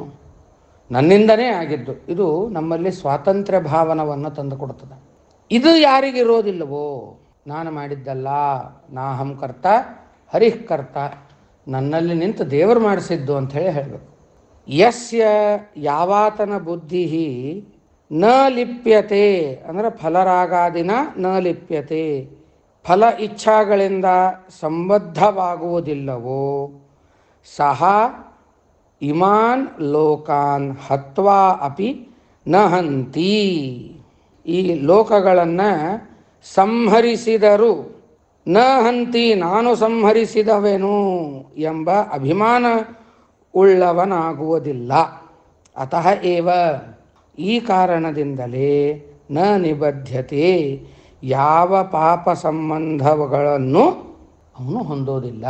S1: ನನ್ನಿಂದನೇ ಆಗಿದ್ದು, ಇದು ನಮ್ಮಲ್ಲಿ ಸ್ವಾತಂತ್ರ್ಯ ಭಾವನವನ್ನು ತಂದುಕೊಡ್ತದೆ ಇದು ಯಾರಿಗಿರೋದಿಲ್ಲವೋ? ನಾನು ಮಾಡಿದ್ದಲ್ಲ. ನಾಹಂ ಕರ್ತ, ಹರಿಃ ನನ್ನಲ್ಲಿ ನಿಂತು ದೇವರು ಮಾಡಿಸಿದ್ದು ಅಂಥೇಳಿ ಹೇಳಬೇಕು. ಯಸ್ಯ ಯಾವಾತನ ಬುದ್ಧಿ ನ ಲಿಪ್ಯತೆ. ಅಂದರೆ ಫಲರಾಗಾದಿನ ನ ಲಿಪ್ಯತೆ. ಫಲ ಇಚ್ಛಾಗಳಿಂದ ಸಂಬದ್ಧವಾಗುವುದಿಲ್ಲವೋ? ಸಹ ಇಮಾನ್ ಲೋಕಾನ್ ಹತ್ವಾ ಅಪಿ ನ ಈ ಲೋಕಗಳನ್ನು ಸಂಹರಿಸಿದರು. ನ ಹಂತಿ ನಾನು ಸಂಹರಿಸಿದವೆನು ಎಂಬ ಅಭಿಮಾನ ಉಳ್ಳವನಾಗುವುದಿಲ್ಲ. ಅತಃ ಏವ? ಈ ಕಾರಣದಿಂದಲೇ ನ ನಿಬದ್ಧತೆ ಯಾವ ಪಾಪ ಸಂಬಂಧಗಳನ್ನು ಅವನು ಹೊಂದೋದಿಲ್ಲ.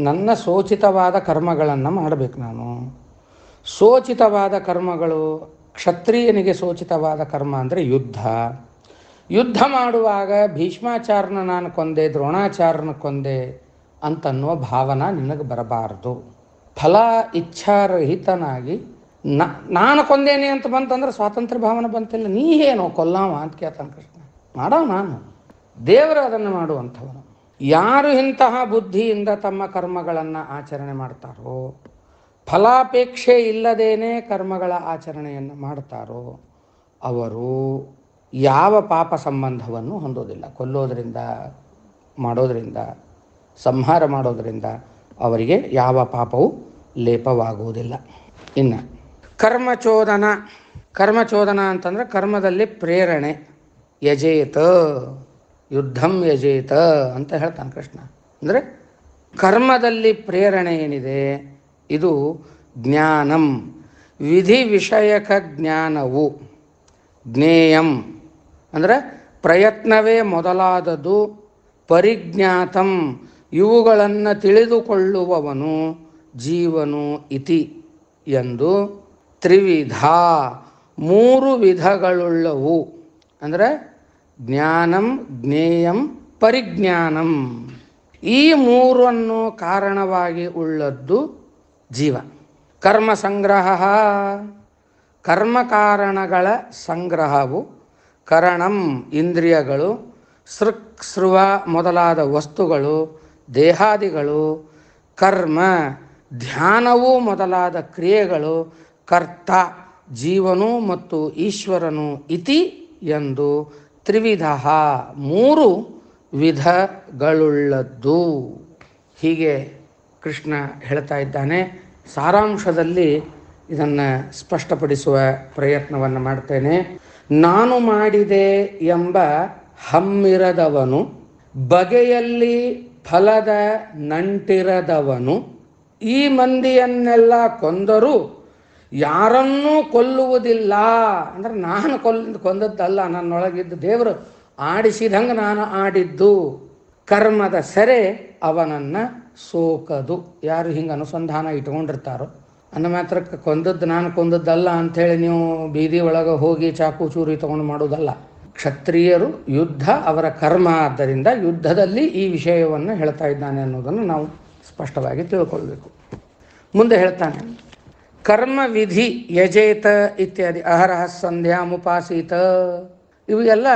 S1: ನನ್ನ ಸೋಚಿತವಾದ ಕರ್ಮಗಳನ್ನು ಮಾಡಬೇಕು ನಾನು. ಸೋಚಿತವಾದ ಕರ್ಮಗಳು ಕ್ಷತ್ರಿಯನಿಗೆ ಸೋಚಿತವಾದ ಕರ್ಮ ಅಂದರೆ ಯುದ್ಧ. ಯುದ್ಧ ಮಾಡುವಾಗ ಭೀಷ್ಮಾಚಾರ್ಯನ ನಾನು ಕೊಂದೆ, ದ್ರೋಣಾಚಾರ್ಯನ ಕೊಂದೆ ಅಂತನ್ನುವ ಭಾವನಾ ನಿನಗೆ ಬರಬಾರದು. ಫಲ ಇಚ್ಛಾರಹಿತನಾಗಿ ನಾನು ಕೊಂದೇನೆ ಅಂತ ಬಂತಂದ್ರೆ ಸ್ವಾತಂತ್ರ್ಯ ಭಾವನೆ ಬಂತಿಲ್ಲ. ನೀ ಏನೋ ಕೊಲ್ಲಾವ ಅಂತ ಕೇಳ್ತಾನೆ ಕೃಷ್ಣ. ಮಾಡೋ ನಾನು. ದೇವರು ಅದನ್ನು ಮಾಡುವಂಥವನು. ಯಾರು ಇಂತಹ ಬುದ್ಧಿಯಿಂದ ತಮ್ಮ ಕರ್ಮಗಳನ್ನು ಆಚರಣೆ ಮಾಡ್ತಾರೋ ಫಲಾಪೇಕ್ಷೆ ಇಲ್ಲದೇನೆ ಕರ್ಮಗಳ ಆಚರಣೆಯನ್ನು ಮಾಡ್ತಾರೋ ಅವರು ಯಾವ ಪಾಪ ಸಂಬಂಧವನ್ನು ಹೊಂದೋದಿಲ್ಲ. ಕೊಲ್ಲೋದರಿಂದ, ಮಾಡೋದರಿಂದ, ಸಂಹಾರ ಮಾಡೋದರಿಂದ ಅವರಿಗೆ ಯಾವ ಪಾಪವು ಲೇಪವಾಗುವುದಿಲ್ಲ. ಇನ್ನು ಕರ್ಮಚೋದನ ಕರ್ಮಚೋದನ ಅಂತಂದ್ರೆ ಕರ್ಮದಲ್ಲಿ ಪ್ರೇರಣೆ, ಯಜೇತ, ಯುದ್ಧಂ ಯಜೇತ ಅಂತ ಹೇಳ್ತಾನೆ ಕೃಷ್ಣ. ಅಂದರೆ ಕರ್ಮದಲ್ಲಿ ಪ್ರೇರಣೆ ಏನಿದೆ? ಇದು ಜ್ಞಾನಂ. ವಿಧಿ ವಿಷಯಕ ಜ್ಞಾನವು, ಜ್ಞೇಯಂ. ಅಂದರೆ ಪ್ರಯತ್ನವೇ ಮೊದಲಾದದು ಪರಿಜ್ಞಾತಂ. ಇವುಗಳನ್ನು ತಿಳಿದುಕೊಳ್ಳುವವನು ಜೀವನು ಇತಿ ಎಂದು ತ್ರಿವಿಧ, ಮೂರು ವಿಧಗಳುಳ್ಳವು. ಅಂದರೆ ಜ್ಞಾನಂ, ಜ್ಞೇಯಂ, ಪರಿಜ್ಞಾನಂ. ಈ ಮೂರನ್ನು ಕಾರಣವಾಗಿ ಉಳ್ಳದ್ದು ಜೀವ. ಕರ್ಮ ಸಂಗ್ರಹ. ಕರ್ಮಕಾರಣಗಳ ಸಂಗ್ರಹವು ಕರಣಂ ಇಂದ್ರಿಯಗಳು ಸೃಕ್ಸೃವ ಮೊದಲಾದ ವಸ್ತುಗಳು, ದೇಹಾದಿಗಳು, ಕರ್ಮ, ಧ್ಯಾನವು ಮೊದಲಾದ ಕ್ರಿಯೆಗಳು, ಕರ್ತ, ಜೀವನು ಮತ್ತು ಈಶ್ವರನು ಇತಿ ಎಂದು ತ್ರಿವಿಧ ಮೂರು ವಿಧಗಳುಳ್ಳದ್ದು. ಹೀಗೆ ಕೃಷ್ಣ ಹೇಳ್ತಾ ಇದ್ದಾನೆ, ಸಾರಾಂಶದಲ್ಲಿ ಇದನ್ನು ಸ್ಪಷ್ಟಪಡಿಸುವ ಪ್ರಯತ್ನವನ್ನು ಮಾಡ್ತೇನೆ. ನಾನು ಮಾಡಿದೆ ಎಂಬ ಹಮ್ಮಿರದವನು, ಬಗೆಯಲ್ಲಿ ಫಲದ ನಂಟಿರದವನು, ಈ ಮಂದಿಯನ್ನೆಲ್ಲ ಕೊಂದರೂ ಯಾರನ್ನೂ ಕೊಲ್ಲುವುದಿಲ್ಲ. ಅಂದ್ರೆ ನಾನು ಕೊಲ್, ಕೊಂದದ್ದಲ್ಲ, ನನ್ನೊಳಗಿದ್ದ ದೇವರು ಆಡಿಸಿದಂಗೆ ನಾನು ಆಡಿದ್ದು. ಕರ್ಮದ ಸೆರೆ ಅವನನ್ನು ಸೋಕದು. ಯಾರು ಹಿಂಗೆ ಅನುಸಂಧಾನ ಇಟ್ಕೊಂಡಿರ್ತಾರೋ ಅನ್ನ ಮಾತ್ರಕ್ಕೆ ಕೊಂದದ್ದು ನಾನು ಕೊಂದದ್ದಲ್ಲ ಅಂಥೇಳಿ ನೀವು ಬೀದಿ ಒಳಗೆ ಹೋಗಿ ಚಾಕು ಚೂರಿ ತೊಗೊಂಡು ಮಾಡೋದಲ್ಲ ಕ್ಷತ್ರಿಯರು ಯುದ್ಧ ಅವರ ಕರ್ಮ ಆದ್ದರಿಂದ ಯುದ್ಧದಲ್ಲಿ ಈ ವಿಷಯವನ್ನು ಹೇಳ್ತಾ ಇದ್ದಾನೆ ಅನ್ನೋದನ್ನು ನಾವು ಸ್ಪಷ್ಟವಾಗಿ ತಿಳ್ಕೊಳ್ಬೇಕು. ಮುಂದೆ ಹೇಳ್ತಾನೆ, ಕರ್ಮ ವಿಧಿ ಯಜೇತ ಇತ್ಯಾದಿ ಅಹರಹ ಸಂಧ್ಯಾ ಮುಪಾಸೀತ. ಇವು ಎಲ್ಲ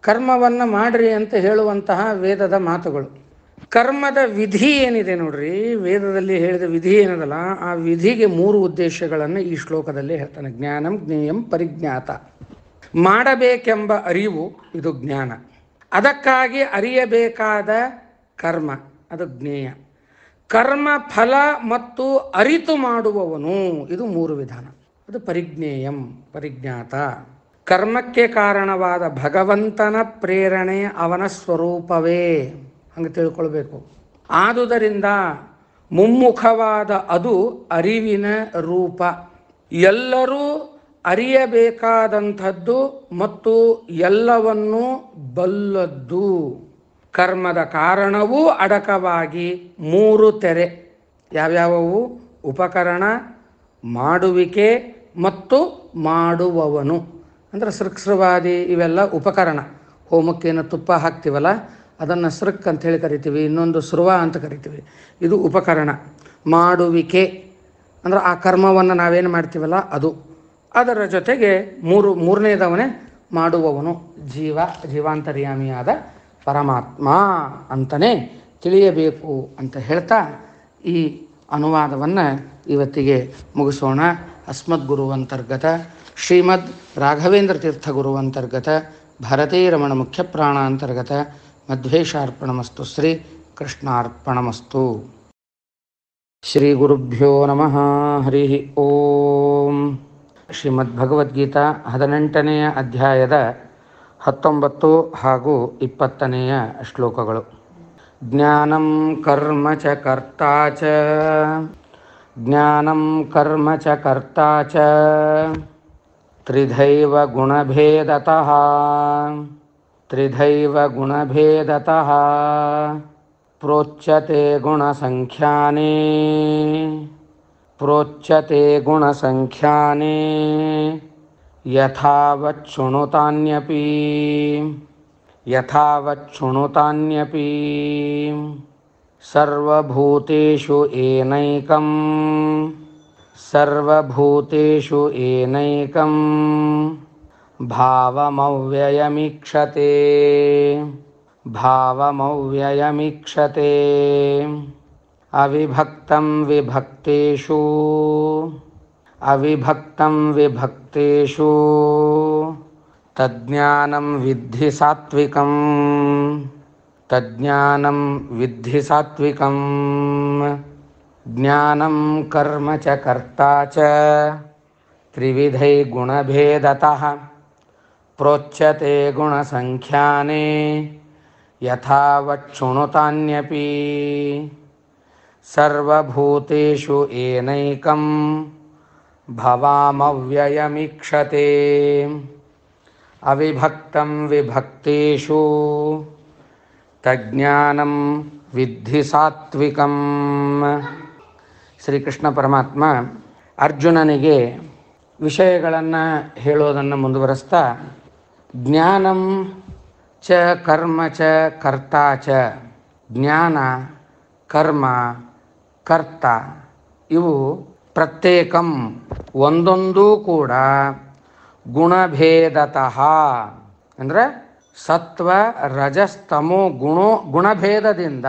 S1: ಕರ್ಮವನ್ನು ಮಾಡ್ರಿ ಅಂತ ಹೇಳುವಂತಹ ವೇದದ ಮಾತುಗಳು. ಕರ್ಮದ ವಿಧಿ ಏನಿದೆ ನೋಡ್ರಿ, ವೇದದಲ್ಲಿ ಹೇಳಿದ ವಿಧಿ ಏನದಲ್ಲ, ಆ ವಿಧಿಗೆ ಮೂರು ಉದ್ದೇಶಗಳನ್ನು ಈ ಶ್ಲೋಕದಲ್ಲಿ ಹೇಳ್ತಾನೆ. ಜ್ಞಾನಂ ಜ್ಞೇಯಂ ಪರಿಜ್ಞಾತ. ಮಾಡಬೇಕೆಂಬ ಅರಿವು, ಇದು ಜ್ಞಾನ. ಅದಕ್ಕಾಗಿ ಅರಿಯಬೇಕಾದ ಕರ್ಮ, ಅದು ಜ್ಞೇಯ. ಕರ್ಮ ಫಲ ಮತ್ತು ಅರಿತು ಮಾಡುವವನು, ಇದು ಮೂರು ವಿಧಾನ. ಅದು ಪರಿಜ್ಞೇಯಂ, ಪರಿಜ್ಞಾತ. ಕರ್ಮಕ್ಕೆ ಕಾರಣವಾದ ಭಗವಂತನ ಪ್ರೇರಣೆ ಅವನ ಸ್ವರೂಪವೇ. ಹಂಗೆ ತಿಳ್ಕೊಳ್ಬೇಕು. ಆದುದರಿಂದ ಮುಮ್ಮುಖವಾದ ಅದು ಅರಿವಿನ ರೂಪ. ಎಲ್ಲರೂ ಅರಿಯಬೇಕಾದಂಥದ್ದು ಮತ್ತು ಎಲ್ಲವನ್ನೂ ಬಲ್ಲದ್ದು. ಕರ್ಮದ ಕಾರಣವೂ ಅಡಕವಾಗಿ ಮೂರು ತೆರೆ. ಯಾವ್ಯಾವವು? ಉಪಕರಣ, ಮಾಡುವಿಕೆ ಮತ್ತು ಮಾಡುವವನು. ಅಂದರೆ ಸೃಕ್ಷವಾದಿ ಇವೆಲ್ಲ ಉಪಕರಣ. ಹೋಮಕ್ಕೇನು ತುಪ್ಪ ಹಾಕ್ತೀವಲ್ಲ ಅದನ್ನು ಸೃಕ್ ಅಂತ ಹೇಳಿ ಕರಿತೀವಿ, ಇನ್ನೊಂದು ಸೃವ ಅಂತ ಕರಿತೀವಿ. ಇದು ಉಪಕರಣ. ಮಾಡುವಿಕೆ. ಅಂದ್ರೆ ಆ ಕರ್ಮವನ್ನು ನಾವೇನು ಮಾಡ್ತೀವಲ್ಲ, ಅದು. ಅದರ ಜೊತೆಗೆ ಮೂರು, ಮೂರನೇದವನೇ ಮಾಡುವವನು. ಜೀವ, ಜೀವಾಂತರ್ಯಾಮಿಯಾದ ಪರಮಾತ್ಮ ಅಂತಲೇ ತಿಳಿಯಬೇಕು ಅಂತ ಹೇಳ್ತಾ ಈ ಅನುವಾದವನ್ನು ಇವತ್ತಿಗೆ ಮುಗಿಸೋಣ. ಅಸ್ಮದ್ ಗುರುವಂತರ್ಗತ ಶ್ರೀಮದ್ ರಾಘವೇಂದ್ರ ತೀರ್ಥ ಗುರುವಂತರ್ಗತ ಭಾರತೀಯ ರಮಣ ಮುಖ್ಯ ಪ್ರಾಣಾಂತರ್ಗತ ಮಧ್ವೇಶಾರ್ಪಣಮಸ್ತು ಶ್ರೀ ಕೃಷ್ಣಾರ್ಪಣಮಸ್ತು ಶ್ರೀ ಗುರುಭ್ಯೋ ನಮಃ. ಹರಿ ಓಂ. ಶ್ರೀಮದ್ ಭಗವದ್ಗೀತಾ ಹದಿನೆಂಟನೆಯ ಅಧ್ಯಾಯದ ಹತ್ತೊಂಬತ್ತು ಹಾಗೂ ಇಪ್ಪತ್ತನೆಯ ಶ್ಲೋಕಗಳು. ಜ್ಞಾನಂ ಕರ್ಮ ಚ ಕರ್ತಾ ಚ. ಜ್ಞಾನಂ ಕರ್ಮ ಚ ಕರ್ತಾ ಚ. ತ್ರಿಧೈವ ಗುಣಭೇದತಃ. त्रिधैव गुणभेदतः प्रोच्यते गुणसङ्ख्याने। प्रोच्यते गुणसङ्ख्याने। यथावत् शृणुतान्यपि सर्वभूतेषु एनैकं सर्वभूतेषु एनैकं भावमव्ययमीक्षते। भावमव्ययमीक्षते। अविभक्तं विभक्तेषु। अविभक्तं विभक्तेषु। तज्ज्ञानं विद्धि सात्विकम्। तज्ज्ञानं विद्धि सात्विकं ज्ञानं कर्म च कर्ता च। त्रिविधै गुणभेदतः। प्रोच्यते गुणसङ्ख्याने यथावत् शृणुतान्यपि सर्वभूतेषु एनैकं भवामव्ययमीक्षते अविभक्तं विभक्तेषु ತಜ್ಞಾನಂ ವಿದ್ಧಿ ಸಾತ್ವಿಕಂ ಶ್ರೀಕೃಷ್ಣ ಪರಮಾತ್ಮ ಅರ್ಜುನನಿಗೆ ವಿಷಯಗಳನ್ನು ಹೇಳೋದನ್ನು ಮುಂದುವರೆಸ್ತಾ ಜ್ಞಾನಂ ಚ, ಕರ್ಮ ಚ, ಕರ್ತಾ ಚ. ಜ್ಞಾನ, ಕರ್ಮ, ಕರ್ತ. ಇವು ಪ್ರತ್ಯೇಕಂ. ಒಂದೊಂದೂ ಕೂಡ ಗುಣಭೇದತಃ. ಅಂದರೆ ಸತ್ವ, ರಜಸ್ತಮೋ, ಗುಣೋ, ಗುಣಭೇದದಿಂದ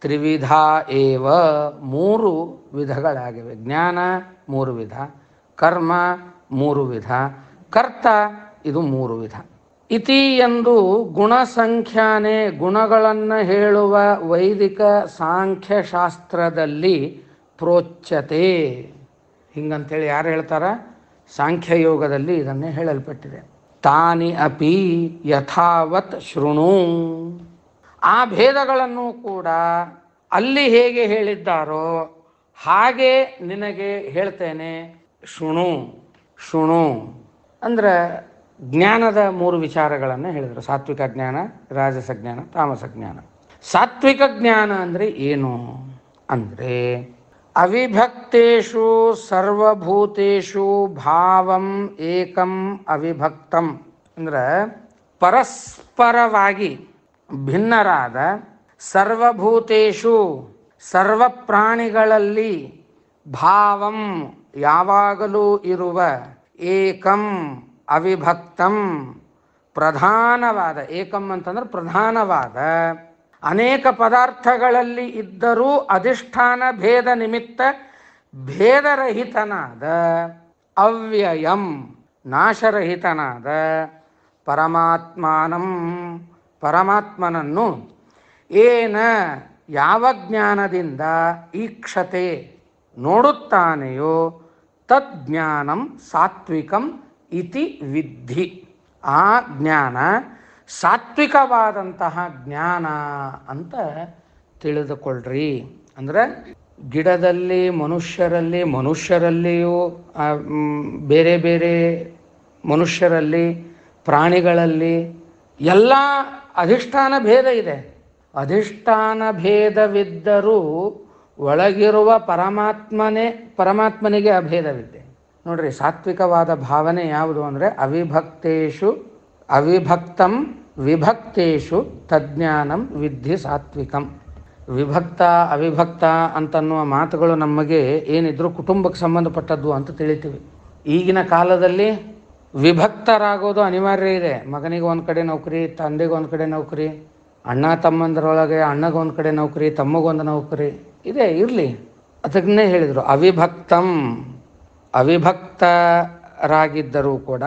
S1: ತ್ರಿವಿಧ ಏವ ಮೂರು ವಿಧಗಳಾಗಿವೆ. ಜ್ಞಾನ ಮೂರು ವಿಧ, ಕರ್ಮ ಮೂರು ವಿಧ, ಕರ್ತ ಇದು ಮೂರು ವಿಧ. ಇತಿ ಎಂದು ಗುಣಸಂಖ್ಯಾನೆ ಗುಣಗಳನ್ನು ಹೇಳುವ ವೈದಿಕ ಸಾಂಖ್ಯಶಾಸ್ತ್ರದಲ್ಲಿ ಪ್ರೋಚ್ಯತೆ. ಹಿಂಗಂತೇಳಿ ಯಾರು ಹೇಳ್ತಾರ? ಸಾಂಖ್ಯಯೋಗದಲ್ಲಿ ಇದನ್ನೇ ಹೇಳಲ್ಪಟ್ಟಿದೆ. ತಾನಿ ಅಪಿ ಯಥಾವತ್ ಶೃಣು. ಆ ಭೇದಗಳನ್ನು ಕೂಡ ಅಲ್ಲಿ ಹೇಗೆ ಹೇಳಿದ್ದಾರೋ ಹಾಗೆ ನಿನಗೆ ಹೇಳ್ತೇನೆ. ಶೃಣು ಶೃಣು. ಅಂದ್ರೆ ಜ್ಞಾನದ ಮೂರು ವಿಚಾರಗಳನ್ನು ಹೇಳಿದರು. ಸಾತ್ವಿಕ ಜ್ಞಾನ, ರಾಜಸ ಜ್ಞಾನ, ತಾಮಸ ಜ್ಞಾನ. ಸಾತ್ವಿಕ ಜ್ಞಾನ ಅಂದರೆ ಏನು? ಅಂದರೆ ಅವಿಭಕ್ತೇಷು ಸರ್ವಭೂತೇಷು ಭಾವಂ ಏಕಂ ಅವಿಭಕ್ತಂ. ಅಂದ್ರೆ ಪರಸ್ಪರವಾಗಿ ಭಿನ್ನರಾದ ಸರ್ವಭೂತೇಷು ಸರ್ವ ಪ್ರಾಣಿಗಳಲ್ಲಿ ಭಾವಂ ಯಾವಾಗಲೂ ಇರುವ ಏಕಂ ಅವಿಭಕ್ತಂ. ಪ್ರಧಾನವಾದ, ಏಕಂ ಅಂತಂದ್ರೆ ಪ್ರಧಾನವಾದ. ಅನೇಕ ಪದಾರ್ಥಗಳಲ್ಲಿ ಇದ್ದರೂ ಅಧಿಷ್ಠಾನ ಭೇದ ನಿಮಿತ್ತ ಭೇದರಹಿತನಾದ. ಅವ್ಯಯಂ, ನಾಶರಹಿತನಾದ. ಪರಮಾತ್ಮಾನಂ, ಪರಮಾತ್ಮನನ್ನು ಏನ ಯಾವ ಜ್ಞಾನದಿಂದ ಈಕ್ಷತೆ ನೋಡುತ್ತಾನೆಯೋ ತಜ್ಞಾನಂ ಸಾತ್ವಿಕಂ ಇತಿ ವಿದ್ಧಿ. ಆ ಜ್ಞಾನ ಸಾತ್ವಿಕವಾದಂತಹ ಜ್ಞಾನ ಅಂತ ತಿಳಿದುಕೊಳ್ಳ್ರಿ ಅಂದರೆ ಗಿಡದಲ್ಲಿ, ಮನುಷ್ಯರಲ್ಲಿ, ಮನುಷ್ಯರಲ್ಲಿಯೂ ಬೇರೆ ಬೇರೆ ಮನುಷ್ಯರಲ್ಲಿ, ಪ್ರಾಣಿಗಳಲ್ಲಿ ಎಲ್ಲ ಅಧಿಷ್ಠಾನ ಭೇದ ಇದೆ. ಅಧಿಷ್ಠಾನ ಭೇದವಿದ್ದರೂ ಒಳಗಿರುವ ಪರಮಾತ್ಮನೇ, ಪರಮಾತ್ಮನಿಗೆ ಅಭೇದವಿದೆ. ನೋಡ್ರಿ, ಸಾತ್ವಿಕವಾದ ಭಾವನೆ ಯಾವುದು ಅಂದರೆ ಅವಿಭಕ್ತೇಷು ಅವಿಭಕ್ತಂ ವಿಭಕ್ತೇಷು ತಜ್ಞಾನಂ ವಿಧಿ ಸಾತ್ವಿಕಂ. ವಿಭಕ್ತ, ಅವಿಭಕ್ತ ಅಂತನ್ನುವ ಮಾತುಗಳು ನಮಗೆ ಏನಿದ್ರು ಕುಟುಂಬಕ್ಕೆ ಸಂಬಂಧಪಟ್ಟದ್ದು ಅಂತ ತಿಳಿತೀವಿ. ಈಗಿನ ಕಾಲದಲ್ಲಿ ವಿಭಕ್ತರಾಗೋದು ಅನಿವಾರ್ಯ ಇದೆ. ಮಗನಿಗೆ ಒಂದು ಕಡೆ ನೌಕರಿ, ತಂದೆಗೆ ಒಂದು ಕಡೆ ನೌಕರಿ, ಅಣ್ಣ ತಮ್ಮಂದರೊಳಗೆ ಅಣ್ಣಗೊಂದು ಕಡೆ ನೌಕರಿ, ತಮ್ಮಗೊಂದು ನೌಕರಿ, ಇದೆ ಇರಲಿ. ಅದನ್ನೇ ಹೇಳಿದರು. ಅವಿಭಕ್ತಂ ಅವಿಭಕ್ತರಾಗಿದ್ದರೂ ಕೂಡ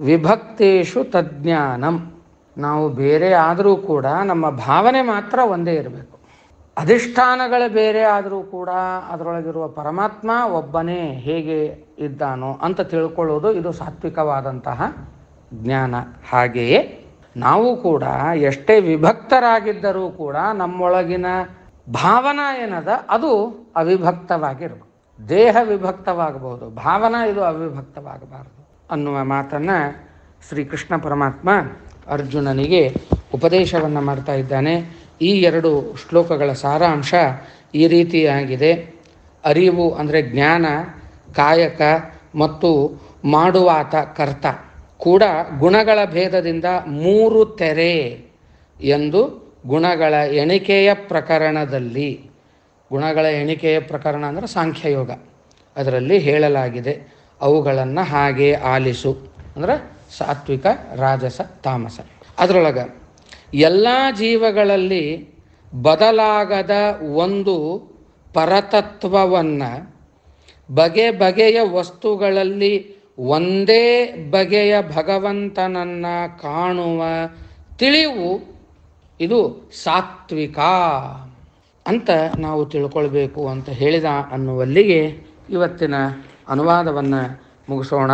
S1: ವಿಭಕ್ತೇಶು ತಜ್ಞಾನಂ. ನಾವು ಬೇರೆ ಆದರೂ ಕೂಡ ನಮ್ಮ ಭಾವನೆ ಮಾತ್ರ ಒಂದೇ ಇರಬೇಕು. ಅಧಿಷ್ಠಾನಗಳು ಬೇರೆ ಆದರೂ ಕೂಡ ಅದರೊಳಗಿರುವ ಪರಮಾತ್ಮ ಒಬ್ಬನೇ ಹೇಗೆ ಇದ್ದಾನೋ ಅಂತ ತಿಳ್ಕೊಳ್ಳೋದು ಇದು ಸಾತ್ವಿಕವಾದಂತಹ ಜ್ಞಾನ. ಹಾಗೆಯೇ ನಾವು ಕೂಡ ಎಷ್ಟೇ ವಿಭಕ್ತರಾಗಿದ್ದರೂ ಕೂಡ ನಮ್ಮೊಳಗಿನ ಭಾವನಾ ಏನದ ಅದು ಅವಿಭಕ್ತವಾಗಿರಬೇಕು. ದೇಹ ವಿಭಕ್ತವಾಗಬಹುದು, ಭಾವನಾ ಇದು ಅವಿಭಕ್ತವಾಗಬಾರದು ಅನ್ನುವ ಮಾತನ್ನು ಶ್ರೀಕೃಷ್ಣ ಪರಮಾತ್ಮ ಅರ್ಜುನನಿಗೆ ಉಪದೇಶವನ್ನು ಮಾಡ್ತಾ ಇದ್ದಾನೆ. ಈ ಎರಡು ಶ್ಲೋಕಗಳ ಸಾರಾಂಶ ಈ ರೀತಿಯಾಗಿದೆ ಅರಿವು ಅಂದರೆ ಜ್ಞಾನ, ಕಾಯಕ ಮತ್ತು ಮಾಡುವಾತ ಕರ್ತ ಕೂಡ ಗುಣಗಳ ಭೇದದಿಂದ ಮೂರು ತೆರೆ ಎಂದು ಗುಣಗಳ ಎಣಿಕೆಯ ಪ್ರಕರಣದಲ್ಲಿ ಗುಣಗಳ ಎಣಿಕೆಯ ಪ್ರಕರಣ ಅಂದರೆ ಸಾಂಖ್ಯಯೋಗ. ಅದರಲ್ಲಿ ಹೇಳಲಾಗಿದೆ, ಅವುಗಳನ್ನು ಹಾಗೆ ಆಲಿಸು ಅಂದರೆ ಸಾತ್ವಿಕ, ರಾಜಸ, ತಾಮಸ. ಅದರೊಳಗೆ, ಎಲ್ಲ ಜೀವಗಳಲ್ಲಿ ಬದಲಾಗದ ಒಂದು ಪರತತ್ವವನ್ನು ಬಗೆ ಬಗೆಯ ವಸ್ತುಗಳಲ್ಲಿ ಒಂದೇ ಬಗೆಯ ಭಗವಂತನನ್ನು ಕಾಣುವ ತಿಳಿವು ಇದು ಸಾತ್ವಿಕ. ಅಂತ ನಾವು ತಿಳ್ಕೊಳ್ಬೇಕು ಅಂತ ಹೇಳಿದ ಅನ್ನುವಲ್ಲಿಗೆ ಇವತ್ತಿನ ಅನುವಾದವನ್ನು ಮುಗಿಸೋಣ.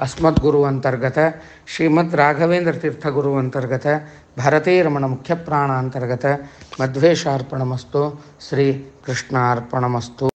S1: ಅಸ್ಮದ್ ಗುರು ಅಂತರ್ಗತ, ಶ್ರೀಮದ್ ರಾಘವೇಂದ್ರ ತೀರ್ಥ ಗುರು ಅಂತರ್ಗತ, ಭಾರತೀಯ ರಮಣ ಮುಖ್ಯ ಪ್ರಾಣ ಅಂತರ್ಗತ ಮಧ್ವೇಶಾರ್ಪಣಮಸ್ತು ಶ್ರೀ ಕೃಷ್ಣಾರ್ಪಣಮಸ್ತು